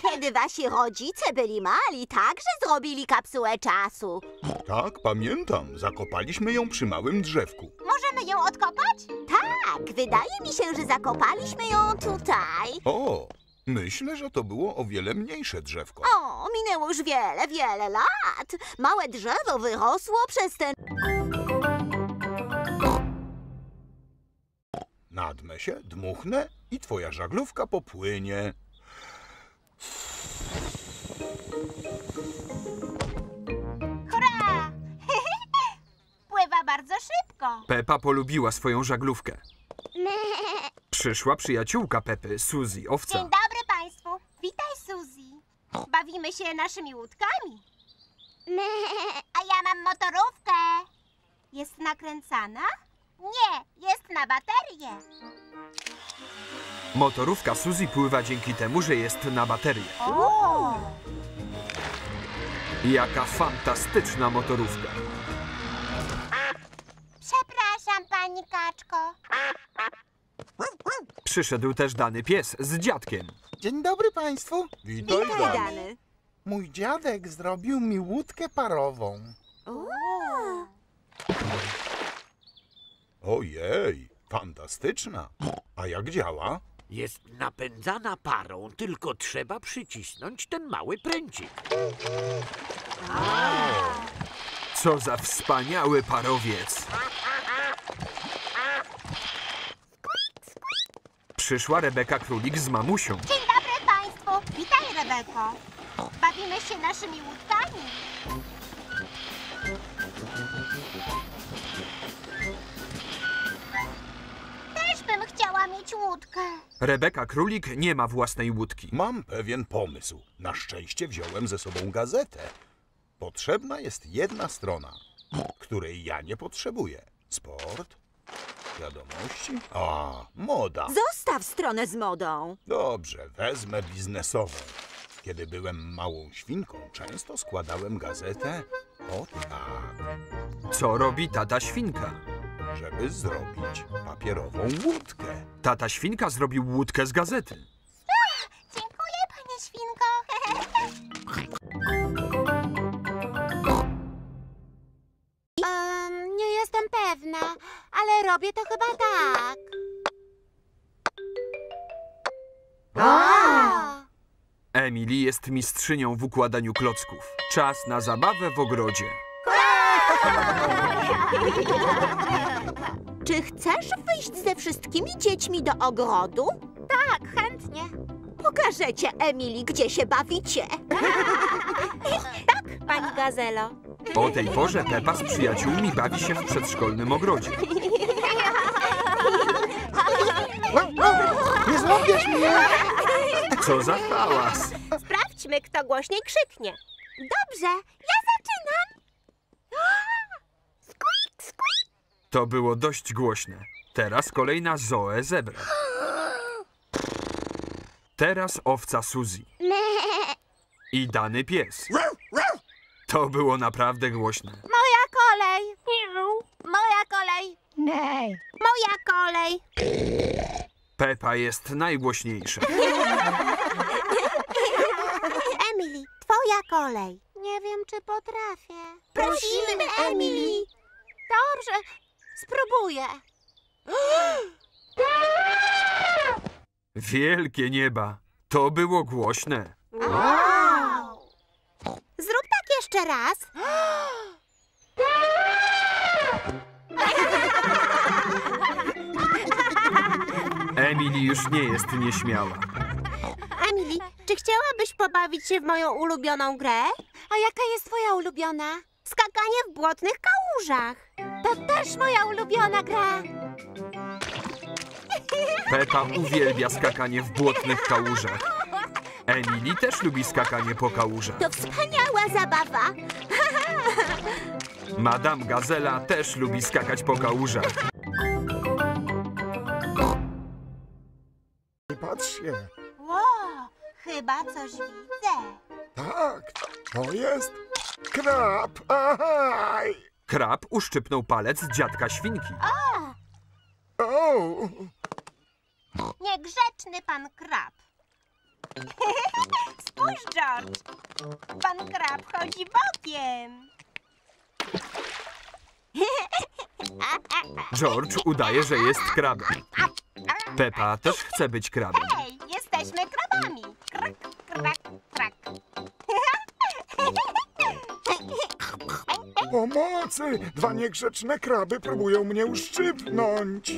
[SPEAKER 1] Kiedy wasi rodzice byli mali, także zrobili kapsułę czasu.
[SPEAKER 6] Tak, pamiętam. Zakopaliśmy ją przy małym drzewku.
[SPEAKER 1] Możemy ją odkopać? Tak, wydaje mi się, że zakopaliśmy ją tutaj.
[SPEAKER 6] O, myślę, że to było o wiele mniejsze drzewko.
[SPEAKER 1] Minęło już wiele, wiele lat. Małe drzewo wyrosło przez ten...
[SPEAKER 6] Nadmę się, dmuchnę i twoja żaglówka popłynie.
[SPEAKER 1] Hurra! Pływa bardzo szybko.
[SPEAKER 4] Pepa polubiła swoją żaglówkę. Przyszła przyjaciółka Pepy, Suzy, owca.
[SPEAKER 1] Dzień dobry. Bawimy się naszymi łódkami. A ja mam motorówkę. Jest nakręcana? Nie, jest na baterię.
[SPEAKER 4] Motorówka Suzy pływa dzięki temu, że jest na baterię.
[SPEAKER 1] O!
[SPEAKER 4] Jaka fantastyczna motorówka.
[SPEAKER 1] Przepraszam, pani kaczko.
[SPEAKER 4] Przyszedł też dany pies z dziadkiem.
[SPEAKER 10] Dzień dobry państwu.
[SPEAKER 6] Witaj, Dany.
[SPEAKER 10] Mój dziadek zrobił mi łódkę parową.
[SPEAKER 6] Ojej, fantastyczna. A jak działa?
[SPEAKER 11] Jest napędzana parą, tylko trzeba przycisnąć ten mały pręcik.
[SPEAKER 4] Co za wspaniały parowiec. Przyszła Rebeka Królik z mamusią.
[SPEAKER 1] Dzień dobry Państwu. Witaj, Rebeko. Bawimy się naszymi łódkami. Też bym chciała mieć łódkę.
[SPEAKER 4] Rebeka Królik nie ma własnej łódki.
[SPEAKER 6] Mam pewien pomysł. Na szczęście wziąłem ze sobą gazetę. Potrzebna jest jedna strona, której ja nie potrzebuję. Sport, wiadomości, a moda.
[SPEAKER 3] Zostaw stronę z modą.
[SPEAKER 6] Dobrze, wezmę biznesową. Kiedy byłem małą świnką, często składałem gazetę o tak,
[SPEAKER 4] Co robi tata świnka?
[SPEAKER 6] żeby zrobić papierową łódkę.
[SPEAKER 4] Tata świnka zrobił łódkę z gazety.
[SPEAKER 5] Robię to chyba tak. A!
[SPEAKER 4] Emily jest mistrzynią w układaniu klocków. Czas na zabawę w ogrodzie.
[SPEAKER 1] Czy chcesz wyjść ze wszystkimi dziećmi do ogrodu?
[SPEAKER 5] Tak, chętnie.
[SPEAKER 1] Pokażecie Emily, gdzie się bawicie. tak, pani Gazelo.
[SPEAKER 4] O tej porze Pepa z przyjaciółmi bawi się w przedszkolnym ogrodzie.
[SPEAKER 10] Nie złapiesz mnie!
[SPEAKER 4] Co za hałas!
[SPEAKER 1] Sprawdźmy, kto głośniej krzyknie. Dobrze, ja zaczynam. Squeak, squeak.
[SPEAKER 4] To było dość głośne. Teraz kolejna Zoe zebra. Teraz owca Suzy. I dany pies. To było naprawdę głośne.
[SPEAKER 5] Moja kolej. Moja kolej.
[SPEAKER 1] Moja kolej.
[SPEAKER 4] Pepa jest najgłośniejsza.
[SPEAKER 1] Emily, twoja kolej.
[SPEAKER 5] Nie wiem, czy potrafię.
[SPEAKER 1] Prosimy, Emily.
[SPEAKER 5] Dobrze, spróbuję.
[SPEAKER 4] Wielkie nieba. To było głośne.
[SPEAKER 1] Wow. Zrób tak jeszcze raz.
[SPEAKER 4] Emily już nie jest nieśmiała.
[SPEAKER 1] Emily, czy chciałabyś pobawić się w moją ulubioną grę?
[SPEAKER 5] A jaka jest twoja ulubiona?
[SPEAKER 1] Skakanie w błotnych kałużach.
[SPEAKER 5] To też moja ulubiona gra.
[SPEAKER 4] Pepa uwielbia skakanie w błotnych kałużach. Emily też lubi skakanie po kałużach.
[SPEAKER 1] To wspaniała zabawa.
[SPEAKER 4] Madame Gazela też lubi skakać po kałużach.
[SPEAKER 2] Patrzcie.
[SPEAKER 1] Wow, chyba coś widzę.
[SPEAKER 2] Tak, to jest krab. Ahaj!
[SPEAKER 4] Krab uszczypnął palec dziadka świnki.
[SPEAKER 2] O!
[SPEAKER 1] Niegrzeczny pan krab. Spójrz, George. Pan krab chodzi bokiem.
[SPEAKER 4] George udaje, że jest krabem. Pepa też chce być krabem.
[SPEAKER 1] Hej, jesteśmy krabami. Krak, krak, krak.
[SPEAKER 2] Pomocy! Dwa niegrzeczne kraby próbują mnie uszczypnąć.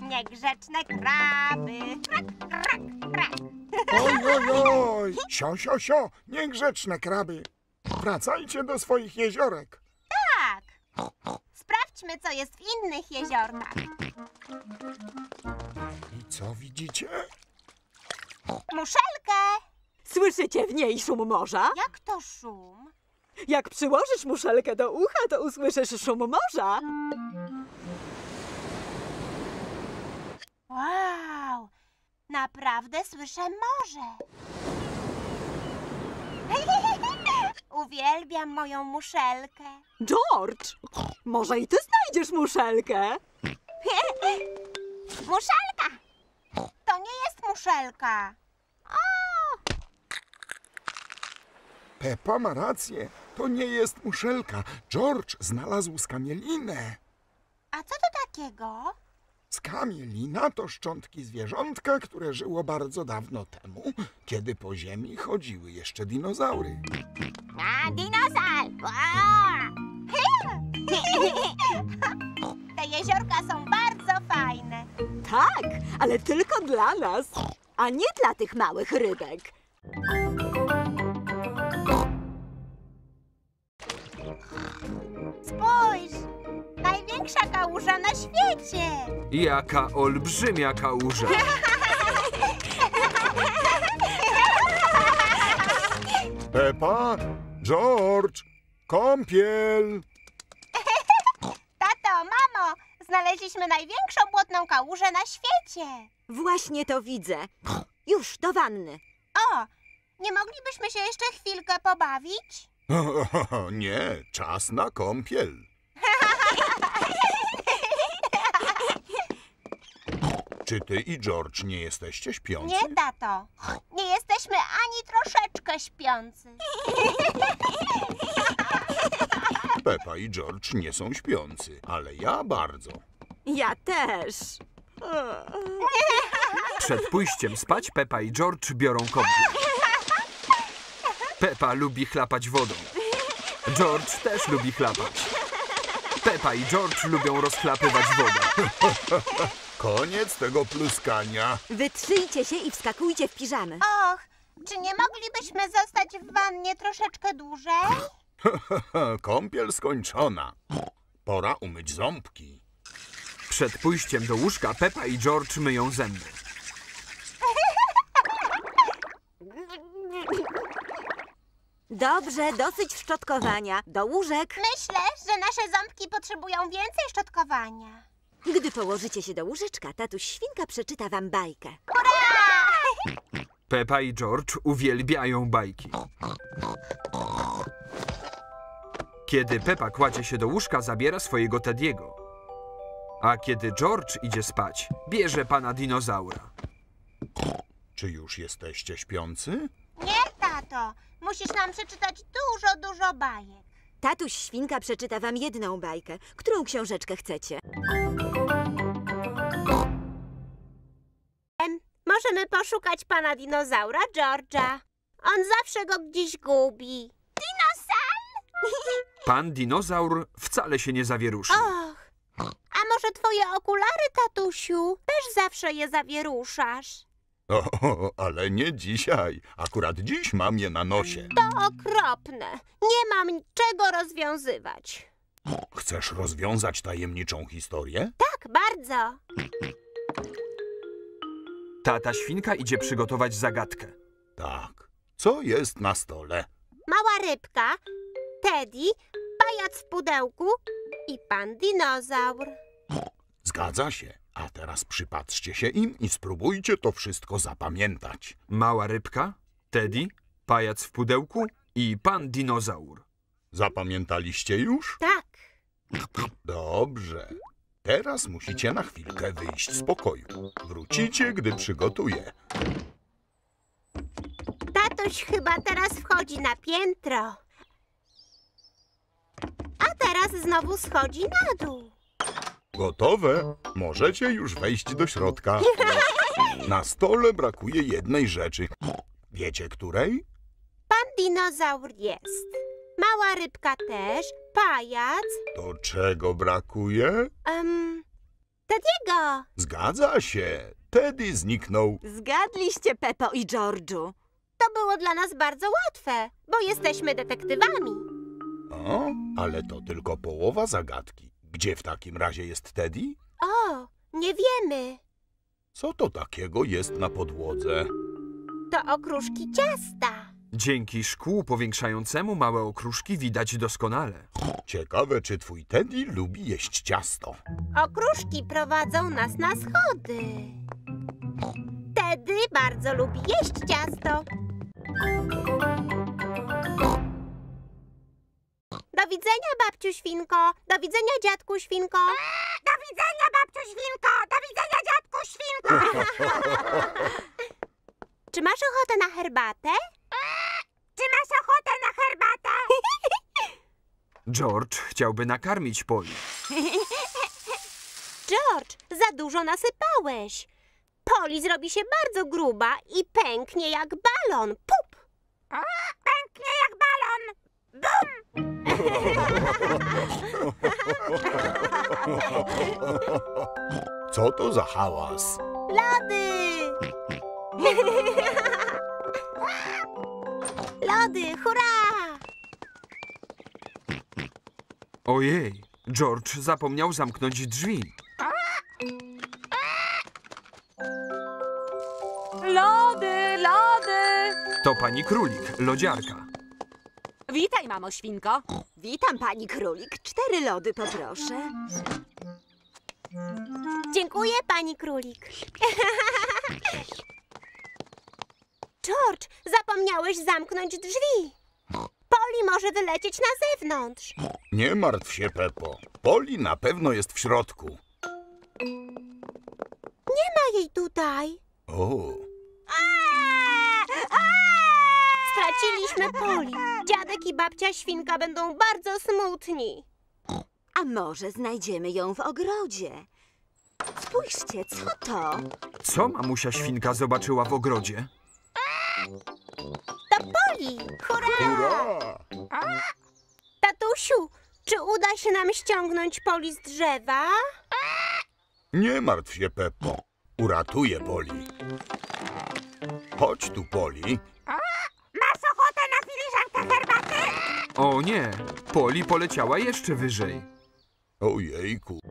[SPEAKER 1] Niegrzeczne kraby. Krak, krak, krak.
[SPEAKER 2] Oj, oj, oj! Sio, sio, sio! Niegrzeczne kraby! Wracajcie do swoich jeziorek.
[SPEAKER 1] Sprawdźmy, co jest w innych jeziorkach.
[SPEAKER 2] I co widzicie?
[SPEAKER 1] Muszelkę.
[SPEAKER 3] Słyszycie w niej szum morza?
[SPEAKER 1] Jak to szum?
[SPEAKER 3] Jak przyłożysz muszelkę do ucha, to usłyszysz szum morza.
[SPEAKER 1] Wow, naprawdę słyszę morze. Uwielbiam moją muszelkę.
[SPEAKER 3] George, może i ty znajdziesz muszelkę?
[SPEAKER 1] Muszelka! To nie jest muszelka.
[SPEAKER 2] Pepa ma rację. To nie jest muszelka. George znalazł skamielinę.
[SPEAKER 1] A co to takiego?
[SPEAKER 2] Skamielina to szczątki zwierzątka, które żyło bardzo dawno temu, kiedy po ziemi chodziły jeszcze dinozaury.
[SPEAKER 1] A, dinozaur! Te jeziorka są bardzo fajne.
[SPEAKER 3] Tak, ale tylko dla nas, a nie dla tych małych rybek.
[SPEAKER 4] Jaka olbrzymia kałuża.
[SPEAKER 6] Pepa, George, kąpiel.
[SPEAKER 1] Tato, mamo, znaleźliśmy największą błotną kałużę na świecie.
[SPEAKER 3] Właśnie to widzę. Już, do wanny.
[SPEAKER 1] O, nie moglibyśmy się jeszcze chwilkę pobawić?
[SPEAKER 6] Nie, czas na kąpiel. Czy ty i George nie jesteście śpiący?
[SPEAKER 1] Nie, tato. Nie jesteśmy ani troszeczkę śpiący.
[SPEAKER 6] Pepa i George nie są śpiący, ale ja bardzo.
[SPEAKER 3] Ja też.
[SPEAKER 4] Przed pójściem spać Pepa i George biorą kąpiel. Pepa lubi chlapać wodą. George też lubi chlapać. Pepa i George lubią rozchlapywać wodę.
[SPEAKER 6] Koniec tego pluskania.
[SPEAKER 3] Wytrzyjcie się i wskakujcie w piżamy.
[SPEAKER 1] Och, czy nie moglibyśmy zostać w wannie troszeczkę dłużej?
[SPEAKER 6] Kąpiel skończona. Pora umyć ząbki.
[SPEAKER 4] Przed pójściem do łóżka Pepa i George myją zęby.
[SPEAKER 3] Dobrze, dosyć szczotkowania. Do łóżek.
[SPEAKER 1] Myślę, że nasze ząbki potrzebują więcej szczotkowania.
[SPEAKER 3] Gdy położycie się do łóżeczka, tatuś świnka przeczyta wam bajkę.
[SPEAKER 4] Pepa i George uwielbiają bajki. Kiedy Pepa kładzie się do łóżka, zabiera swojego Tediego. A kiedy George idzie spać, bierze pana dinozaura.
[SPEAKER 6] Czy już jesteście śpiący?
[SPEAKER 1] Nie, tato. Musisz nam przeczytać dużo, dużo bajek.
[SPEAKER 3] Tatuś świnka przeczyta wam jedną bajkę. Którą książeczkę chcecie?
[SPEAKER 1] Em, Możemy poszukać pana dinozaura, George'a. On zawsze go gdzieś gubi. Dinosaur!
[SPEAKER 4] Pan dinozaur wcale się nie zawieruszy.
[SPEAKER 1] Och, a może twoje okulary, tatusiu? Też zawsze je zawieruszasz.
[SPEAKER 6] O, ale nie dzisiaj. Akurat dziś mam je na nosie.
[SPEAKER 1] To okropne. Nie mam czego rozwiązywać.
[SPEAKER 6] Chcesz rozwiązać tajemniczą historię?
[SPEAKER 1] Tak, bardzo.
[SPEAKER 4] Tata świnka idzie przygotować zagadkę.
[SPEAKER 6] Tak. Co jest na stole?
[SPEAKER 1] Mała rybka, Teddy, pajac w pudełku i pan dinozaur.
[SPEAKER 6] Zgadza się. A teraz przypatrzcie się im i spróbujcie to wszystko zapamiętać.
[SPEAKER 4] Mała rybka, Teddy, pajac w pudełku i pan dinozaur.
[SPEAKER 6] Zapamiętaliście już?
[SPEAKER 1] Tak.
[SPEAKER 6] Dobrze. Teraz musicie na chwilkę wyjść z pokoju. Wrócicie, gdy przygotuję.
[SPEAKER 1] Tatuś chyba teraz wchodzi na piętro. A teraz znowu schodzi na dół.
[SPEAKER 6] Gotowe? Możecie już wejść do środka. Na stole brakuje jednej rzeczy. Wiecie której?
[SPEAKER 1] Pan dinozaur jest. Mała rybka też. Pajac.
[SPEAKER 6] Do czego brakuje?
[SPEAKER 1] Um, Tediego.
[SPEAKER 6] Zgadza się. Teddy zniknął.
[SPEAKER 3] Zgadliście, Pepo i George'u.
[SPEAKER 1] To było dla nas bardzo łatwe, bo jesteśmy detektywami.
[SPEAKER 6] O, ale to tylko połowa zagadki. Gdzie w takim razie jest Teddy?
[SPEAKER 1] O, nie wiemy.
[SPEAKER 6] Co to takiego jest na podłodze?
[SPEAKER 1] To okruszki ciasta.
[SPEAKER 4] Dzięki szkłu powiększającemu małe okruszki widać doskonale.
[SPEAKER 6] Ciekawe, czy twój Teddy lubi jeść ciasto.
[SPEAKER 1] Okruszki prowadzą nas na schody. Teddy bardzo lubi jeść ciasto. Do widzenia, babciu świnko. Do widzenia, dziadku świnko. Do widzenia, babciu świnko. Do widzenia, dziadku świnko. Czy masz ochotę na herbatę? Czy masz ochotę na herbatę?
[SPEAKER 4] George chciałby nakarmić Poli.
[SPEAKER 1] George, za dużo nasypałeś. Poli zrobi się bardzo gruba i pęknie jak balon. Pup! Pęknie jak balon.
[SPEAKER 6] Co to za hałas?
[SPEAKER 1] Lody! Lody, hurra!
[SPEAKER 4] Ojej, George zapomniał zamknąć drzwi.
[SPEAKER 7] Lody, lody!
[SPEAKER 4] To pani królik, lodziarka.
[SPEAKER 7] Witaj, mamo świnko.
[SPEAKER 3] Witam, pani królik. Cztery lody poproszę.
[SPEAKER 1] Dziękuję, pani królik. George, zapomniałeś zamknąć drzwi. Poli może wylecieć na zewnątrz.
[SPEAKER 6] Nie martw się, Pepo. Poli na pewno jest w środku.
[SPEAKER 1] Nie ma jej tutaj.
[SPEAKER 6] O,
[SPEAKER 1] Straciliśmy Poli. Dziadek i babcia świnka będą bardzo smutni.
[SPEAKER 3] A może znajdziemy ją w ogrodzie? Spójrzcie, co to?
[SPEAKER 4] Co mamusia świnka zobaczyła w ogrodzie?
[SPEAKER 1] To Poli! Hurra!
[SPEAKER 6] hurra!
[SPEAKER 1] Tatusiu, czy uda się nam ściągnąć Poli z drzewa?
[SPEAKER 6] Nie martw się, Peppo. Uratuję Poli. Chodź tu, Poli.
[SPEAKER 4] O nie, Poli poleciała jeszcze wyżej.
[SPEAKER 6] Ojejku.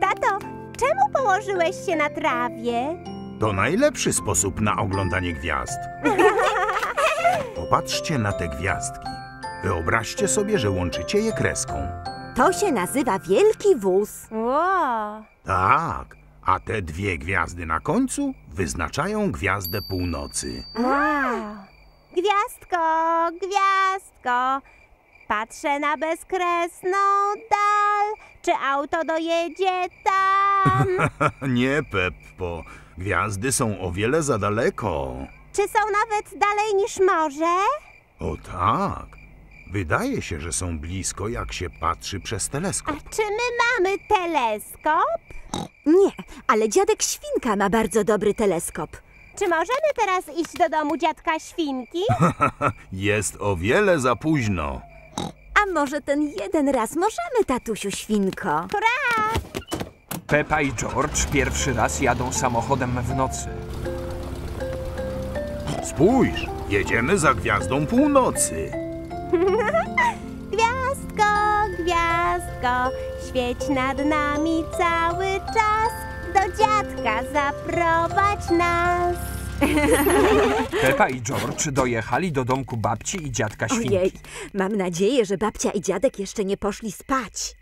[SPEAKER 1] Tato, czemu położyłeś się na trawie?
[SPEAKER 6] To najlepszy sposób na oglądanie gwiazd. Popatrzcie na te gwiazdki. Wyobraźcie sobie, że łączycie je kreską.
[SPEAKER 3] To się nazywa wielki wóz.
[SPEAKER 1] Ło!
[SPEAKER 6] Tak, a te dwie gwiazdy na końcu wyznaczają gwiazdę północy.
[SPEAKER 1] Wow! Gwiazdko, gwiazdko, patrzę na bezkresną dal. Czy auto dojedzie tam?
[SPEAKER 6] Nie, Peppo. Gwiazdy są o wiele za daleko.
[SPEAKER 1] Czy są nawet dalej niż morze?
[SPEAKER 6] O tak. Wydaje się, że są blisko, jak się patrzy przez
[SPEAKER 1] A
[SPEAKER 6] teleskop.
[SPEAKER 1] czy my mamy teleskop?
[SPEAKER 3] Nie, ale dziadek Świnka ma bardzo dobry teleskop.
[SPEAKER 1] Czy możemy teraz iść do domu dziadka świnki?
[SPEAKER 6] Jest o wiele za późno.
[SPEAKER 3] A może ten jeden raz możemy, tatusiu Świnko?
[SPEAKER 1] Hurra!
[SPEAKER 4] Pepa i George pierwszy raz jadą samochodem w nocy.
[SPEAKER 6] Spójrz, jedziemy za gwiazdą północy.
[SPEAKER 1] Gwiazdko, świeć nad nami cały czas. Do dziadka zaprowadź nas.
[SPEAKER 4] Pepa i George dojechali do domku babci i dziadka świnki.
[SPEAKER 3] Ojej, mam nadzieję, że babcia i dziadek jeszcze nie poszli spać.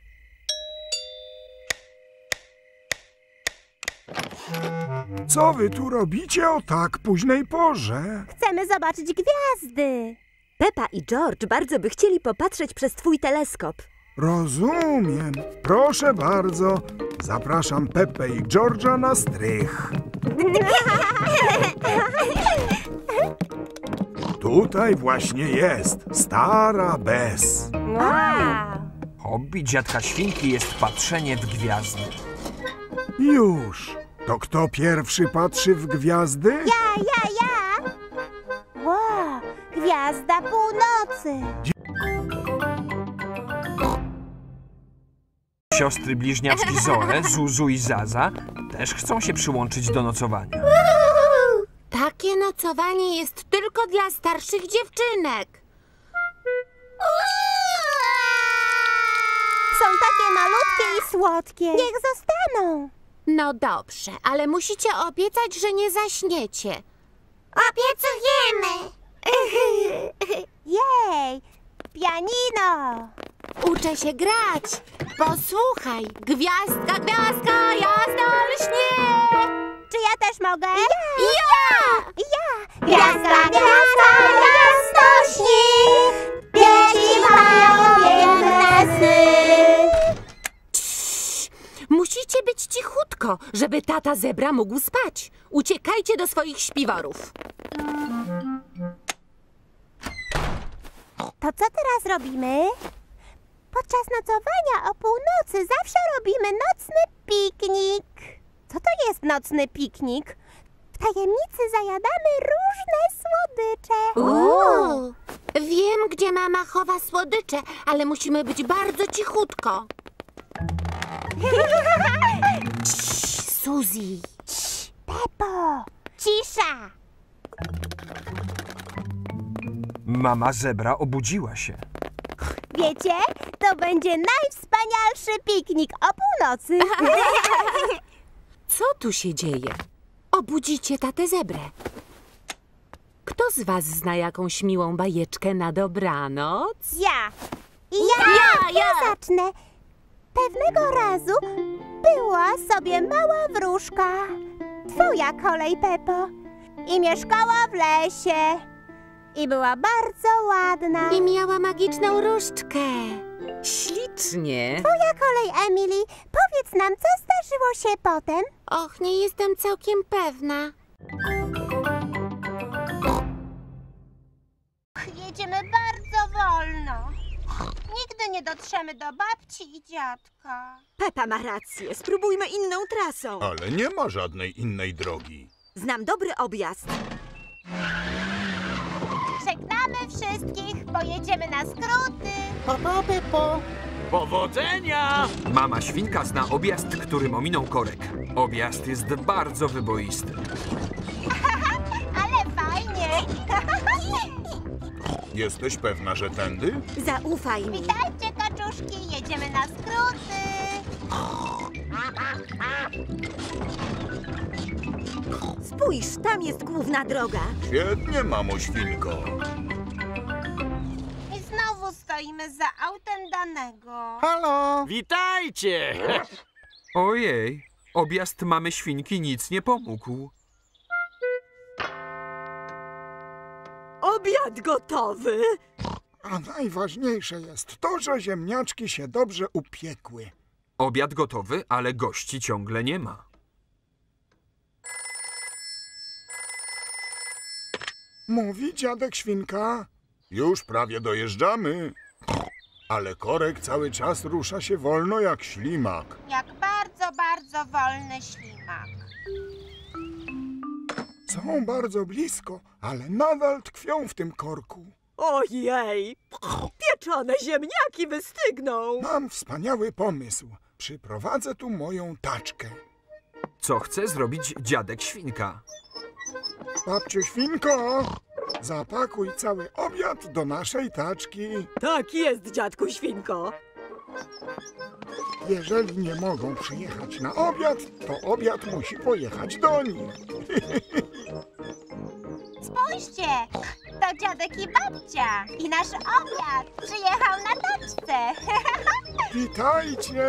[SPEAKER 2] Co wy tu robicie o tak późnej porze?
[SPEAKER 1] Chcemy zobaczyć gwiazdy.
[SPEAKER 3] Pepa i George bardzo by chcieli popatrzeć przez twój teleskop.
[SPEAKER 2] Rozumiem. Proszę bardzo. Zapraszam Pepe i George'a na strych. Tutaj właśnie jest stara Bess.
[SPEAKER 1] Wow!
[SPEAKER 4] Hobby dziadka świnki jest patrzenie w gwiazdy.
[SPEAKER 2] Już. To kto pierwszy patrzy w gwiazdy?
[SPEAKER 1] Ja, ja, ja! Wow! Gwiazda północy.
[SPEAKER 4] Siostry bliźniaczki Zoe, Zuzu i Zaza też chcą się przyłączyć do nocowania.
[SPEAKER 5] Takie nocowanie jest tylko dla starszych dziewczynek.
[SPEAKER 1] Są takie malutkie i słodkie. Niech zostaną.
[SPEAKER 5] No dobrze, ale musicie obiecać, że nie zaśniecie. Obiecujemy!
[SPEAKER 1] Jej! Pianino!
[SPEAKER 5] Uczę się grać. Posłuchaj, gwiazdka, gwiazdka, jasno lśnie.
[SPEAKER 1] Czy ja też mogę?
[SPEAKER 5] Ja!
[SPEAKER 1] Ja! Gwiazda, gwiazda, jasno śni, dzieci mają piękne sny.
[SPEAKER 7] Musicie być cichutko, żeby tata zebra mógł spać. Uciekajcie do swoich śpiworów.
[SPEAKER 1] To co teraz robimy? Podczas nocowania o północy zawsze robimy nocny piknik. Co to jest nocny piknik? W tajemnicy zajadamy różne słodycze.
[SPEAKER 5] Uuu, wiem, gdzie mama chowa słodycze, ale musimy być bardzo cichutko. Cii, Suzy.
[SPEAKER 1] Pepo, cisza!
[SPEAKER 4] Mama zebra obudziła się.
[SPEAKER 1] Wiecie, to będzie najwspanialszy piknik o północy.
[SPEAKER 7] Co tu się dzieje? Obudzicie tatę zebrę. Kto z was zna jakąś miłą bajeczkę na dobranoc?
[SPEAKER 1] Ja. I ja, ja, ja zacznę. Pewnego razu była sobie mała wróżka. Twoja kolej, Pepo. I mieszkała w lesie. I była bardzo ładna.
[SPEAKER 5] I miała magiczną różdżkę.
[SPEAKER 7] Ślicznie.
[SPEAKER 1] Twoja kolej, Emily. Powiedz nam, co zdarzyło się potem?
[SPEAKER 5] Och, nie jestem całkiem pewna.
[SPEAKER 1] Jedziemy bardzo wolno. Nigdy nie dotrzemy do babci i dziadka.
[SPEAKER 3] Pepa ma rację, spróbujmy inną trasą.
[SPEAKER 6] Ale nie ma żadnej innej drogi.
[SPEAKER 3] Znam dobry objazd.
[SPEAKER 1] Żegnamy wszystkich, pojedziemy na skróty.
[SPEAKER 10] Pa, pa, Pepo.
[SPEAKER 11] Powodzenia!
[SPEAKER 4] Mama świnka zna objazd, którym ominął korek. Objazd jest bardzo wyboisty.
[SPEAKER 1] Ale fajnie.
[SPEAKER 6] Jesteś pewna, że tędy?
[SPEAKER 3] Zaufaj mi.
[SPEAKER 1] Witajcie, kaczuszki, jedziemy na skróty.
[SPEAKER 3] Spójrz, tam jest główna droga.
[SPEAKER 6] Świetnie, mamo świnko.
[SPEAKER 1] Stoimy za autem danego.
[SPEAKER 10] Halo.
[SPEAKER 11] Witajcie!
[SPEAKER 4] Ojej, objazd mamy świnki nic nie pomógł.
[SPEAKER 3] Obiad gotowy.
[SPEAKER 2] A najważniejsze jest to, że ziemniaczki się dobrze upiekły.
[SPEAKER 4] Obiad gotowy, ale gości ciągle nie ma.
[SPEAKER 2] Mówi dziadek świnka.
[SPEAKER 6] Już prawie dojeżdżamy. Ale korek cały czas rusza się wolno jak ślimak.
[SPEAKER 1] Jak bardzo, bardzo wolny ślimak.
[SPEAKER 2] Są bardzo blisko, ale nadal tkwią w tym korku.
[SPEAKER 3] Ojej, pieczone ziemniaki wystygną.
[SPEAKER 2] Mam wspaniały pomysł. Przyprowadzę tu moją taczkę.
[SPEAKER 4] Co chce zrobić dziadek świnka?
[SPEAKER 2] Babciu świnko, zapakuj cały obiad do naszej taczki.
[SPEAKER 3] Tak jest, dziadku świnko.
[SPEAKER 2] Jeżeli nie mogą przyjechać na obiad, to obiad musi pojechać do nich.
[SPEAKER 1] Spójrzcie, to dziadek i babcia. I nasz obiad przyjechał na taczce.
[SPEAKER 2] Witajcie!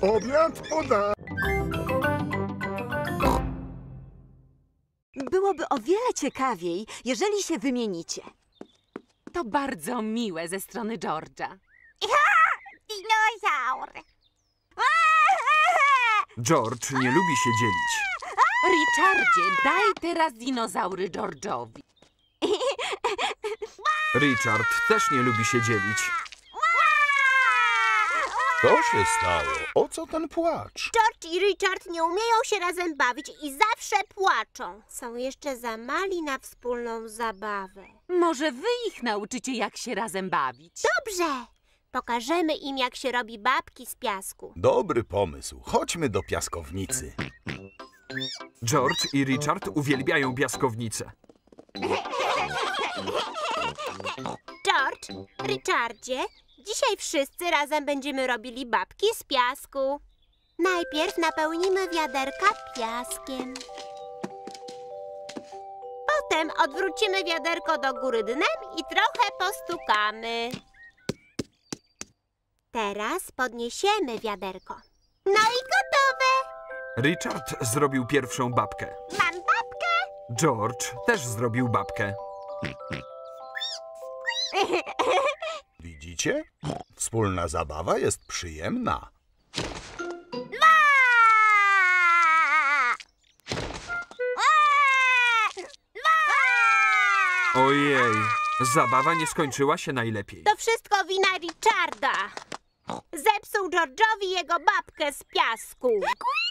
[SPEAKER 2] Obiad poda.
[SPEAKER 3] Byłoby o wiele ciekawiej, jeżeli się wymienicie.
[SPEAKER 7] To bardzo miłe ze strony George'a.
[SPEAKER 1] Dinozaur.
[SPEAKER 4] George nie lubi się dzielić.
[SPEAKER 7] Richardzie, daj teraz dinozaury George'owi.
[SPEAKER 4] Richard też nie lubi się dzielić.
[SPEAKER 6] Co się stało? O co ten płacz?
[SPEAKER 1] George i Richard nie umieją się razem bawić i zawsze płaczą. Są jeszcze za mali na wspólną zabawę.
[SPEAKER 7] Może wy ich nauczycie, jak się razem bawić.
[SPEAKER 1] Dobrze. Pokażemy im, jak się robi babki z piasku.
[SPEAKER 6] Dobry pomysł. Chodźmy do piaskownicy.
[SPEAKER 4] George i Richard uwielbiają piaskownicę.
[SPEAKER 1] George, Richardzie, dzisiaj wszyscy razem będziemy robili babki z piasku. Najpierw napełnimy wiaderka piaskiem. Potem odwrócimy wiaderko do góry dnem i trochę postukamy. Teraz podniesiemy wiaderko. No i gotowe!
[SPEAKER 4] Richard zrobił pierwszą babkę.
[SPEAKER 1] Mam babkę!
[SPEAKER 4] George też zrobił babkę.
[SPEAKER 6] Widzicie? Wspólna zabawa jest przyjemna.
[SPEAKER 4] Ojej, zabawa nie skończyła się najlepiej.
[SPEAKER 1] To wszystko wina Richarda. Zepsuł George'owi jego babkę z piasku.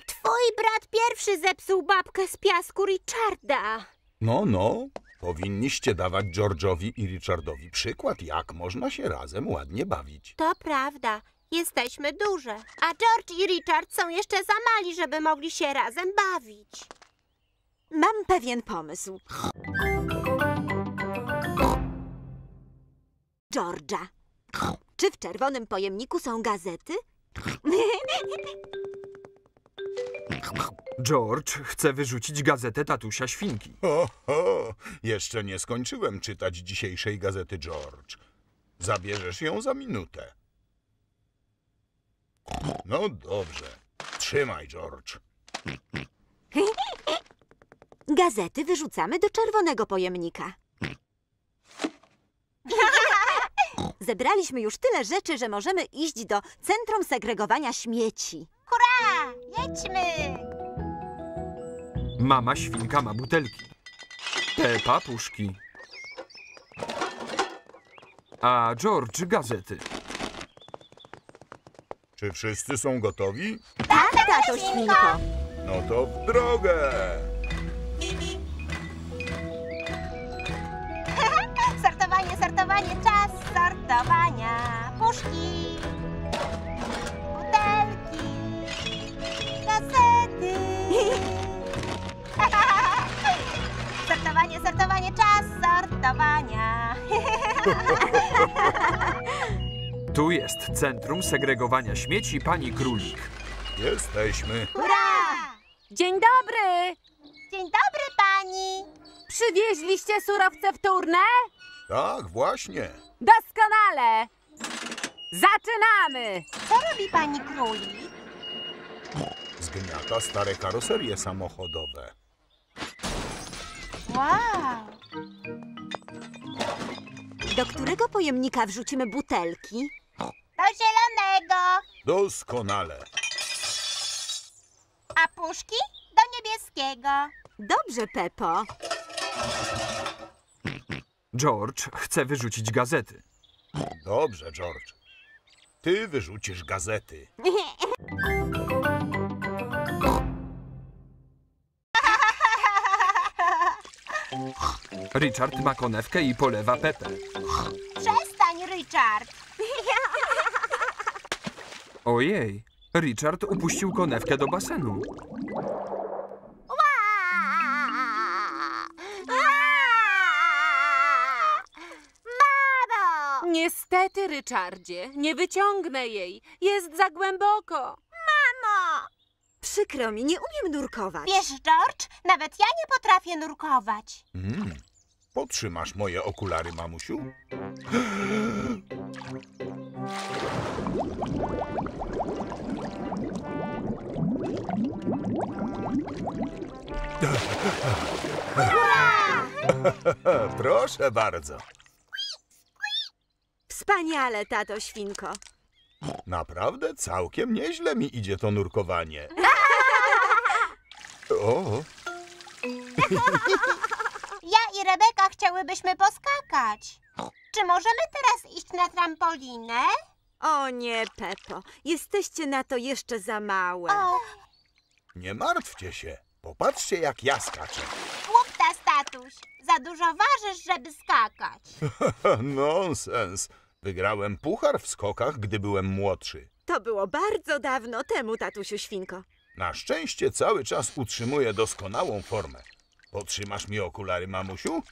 [SPEAKER 1] Twój brat pierwszy zepsuł babkę z piasku Richarda.
[SPEAKER 6] No, no. Powinniście dawać George'owi i Richardowi przykład, jak można się razem ładnie bawić.
[SPEAKER 1] To prawda. Jesteśmy duże. A George i Richard są jeszcze za mali, żeby mogli się razem bawić.
[SPEAKER 3] Mam pewien pomysł. George'a. Czy w czerwonym pojemniku są gazety?
[SPEAKER 4] George chce wyrzucić gazetę tatusia świnki.
[SPEAKER 6] Ho, ho, jeszcze nie skończyłem czytać dzisiejszej gazety George. Zabierzesz ją za minutę. No dobrze. Trzymaj, George.
[SPEAKER 3] Gazety wyrzucamy do czerwonego pojemnika. Zebraliśmy już tyle rzeczy, że możemy iść do Centrum Segregowania Śmieci.
[SPEAKER 1] Hurra! Jedźmy!
[SPEAKER 4] Mama świnka ma butelki. Pepa puszki. A George gazety.
[SPEAKER 6] Czy wszyscy są gotowi?
[SPEAKER 3] Tak, tato świnko.
[SPEAKER 6] No to w drogę!
[SPEAKER 1] Sortowanie, sortowanie, czas sortowania. Puszki, butelki, gazety. sortowanie, sortowanie, czas sortowania.
[SPEAKER 4] Tu jest Centrum Segregowania Śmieci Pani Królik.
[SPEAKER 6] Jesteśmy.
[SPEAKER 1] Hurra!
[SPEAKER 7] Dzień dobry!
[SPEAKER 1] Dzień dobry pani.
[SPEAKER 7] Przywieźliście surowce wtórne?
[SPEAKER 6] Tak, właśnie.
[SPEAKER 7] Doskonale! Zaczynamy!
[SPEAKER 1] Co robi pani królik?
[SPEAKER 6] Zgniata stare karoserie samochodowe.
[SPEAKER 1] Wow!
[SPEAKER 3] Do którego pojemnika wrzucimy butelki?
[SPEAKER 1] Do zielonego.
[SPEAKER 6] Doskonale.
[SPEAKER 1] A puszki? Do niebieskiego.
[SPEAKER 3] Dobrze, Pepo.
[SPEAKER 4] George chce wyrzucić gazety.
[SPEAKER 6] Dobrze, George. Ty wyrzucisz gazety.
[SPEAKER 4] Richard ma konewkę i polewa Pepę.
[SPEAKER 1] Przestań, Richard.
[SPEAKER 4] Ojej, Richard upuścił konewkę do basenu.
[SPEAKER 7] Niestety, Richardzie, nie wyciągnę jej. Jest za głęboko.
[SPEAKER 1] Mamo!
[SPEAKER 3] Przykro mi, nie umiem nurkować.
[SPEAKER 1] Wiesz, George, nawet ja nie potrafię nurkować.
[SPEAKER 6] Mm. Potrzymasz moje okulary, mamusiu? Proszę bardzo.
[SPEAKER 3] Wspaniale, tato świnko.
[SPEAKER 6] Naprawdę całkiem nieźle mi idzie to nurkowanie. O,
[SPEAKER 1] Ja i Rebeka chciałybyśmy poskakać. Czy możemy teraz iść na trampolinę?
[SPEAKER 3] O nie, Pepo. Jesteście na to jeszcze za małe.
[SPEAKER 1] O,
[SPEAKER 6] nie martwcie się. Popatrzcie, jak ja skaczę.
[SPEAKER 1] głupta statuś. Za dużo ważysz, żeby skakać.
[SPEAKER 6] Nonsens. Wygrałem puchar w skokach, gdy byłem młodszy.
[SPEAKER 3] To było bardzo dawno temu, tatusiu świnko.
[SPEAKER 6] Na szczęście cały czas utrzymuję doskonałą formę. Potrzymasz mi okulary, mamusiu?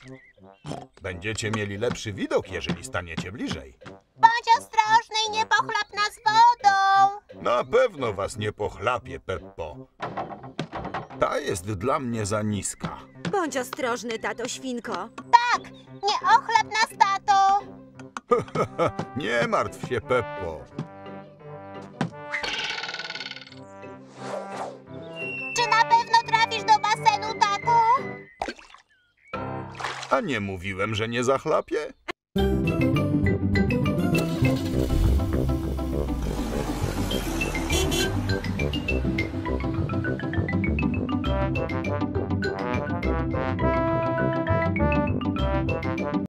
[SPEAKER 6] Będziecie mieli lepszy widok, jeżeli staniecie bliżej.
[SPEAKER 1] Bądź ostrożny i nie pochlap nas wodą.
[SPEAKER 6] Na pewno was nie pochlapie, Peppo. Ta jest dla mnie za niska.
[SPEAKER 3] Bądź ostrożny, tato świnko.
[SPEAKER 1] Tak! Nie ochleb nas, tato!
[SPEAKER 6] Nie martw się, Peppo.
[SPEAKER 1] Czy na pewno trafisz do basenu, tato?
[SPEAKER 6] A nie mówiłem, że nie zachlapię?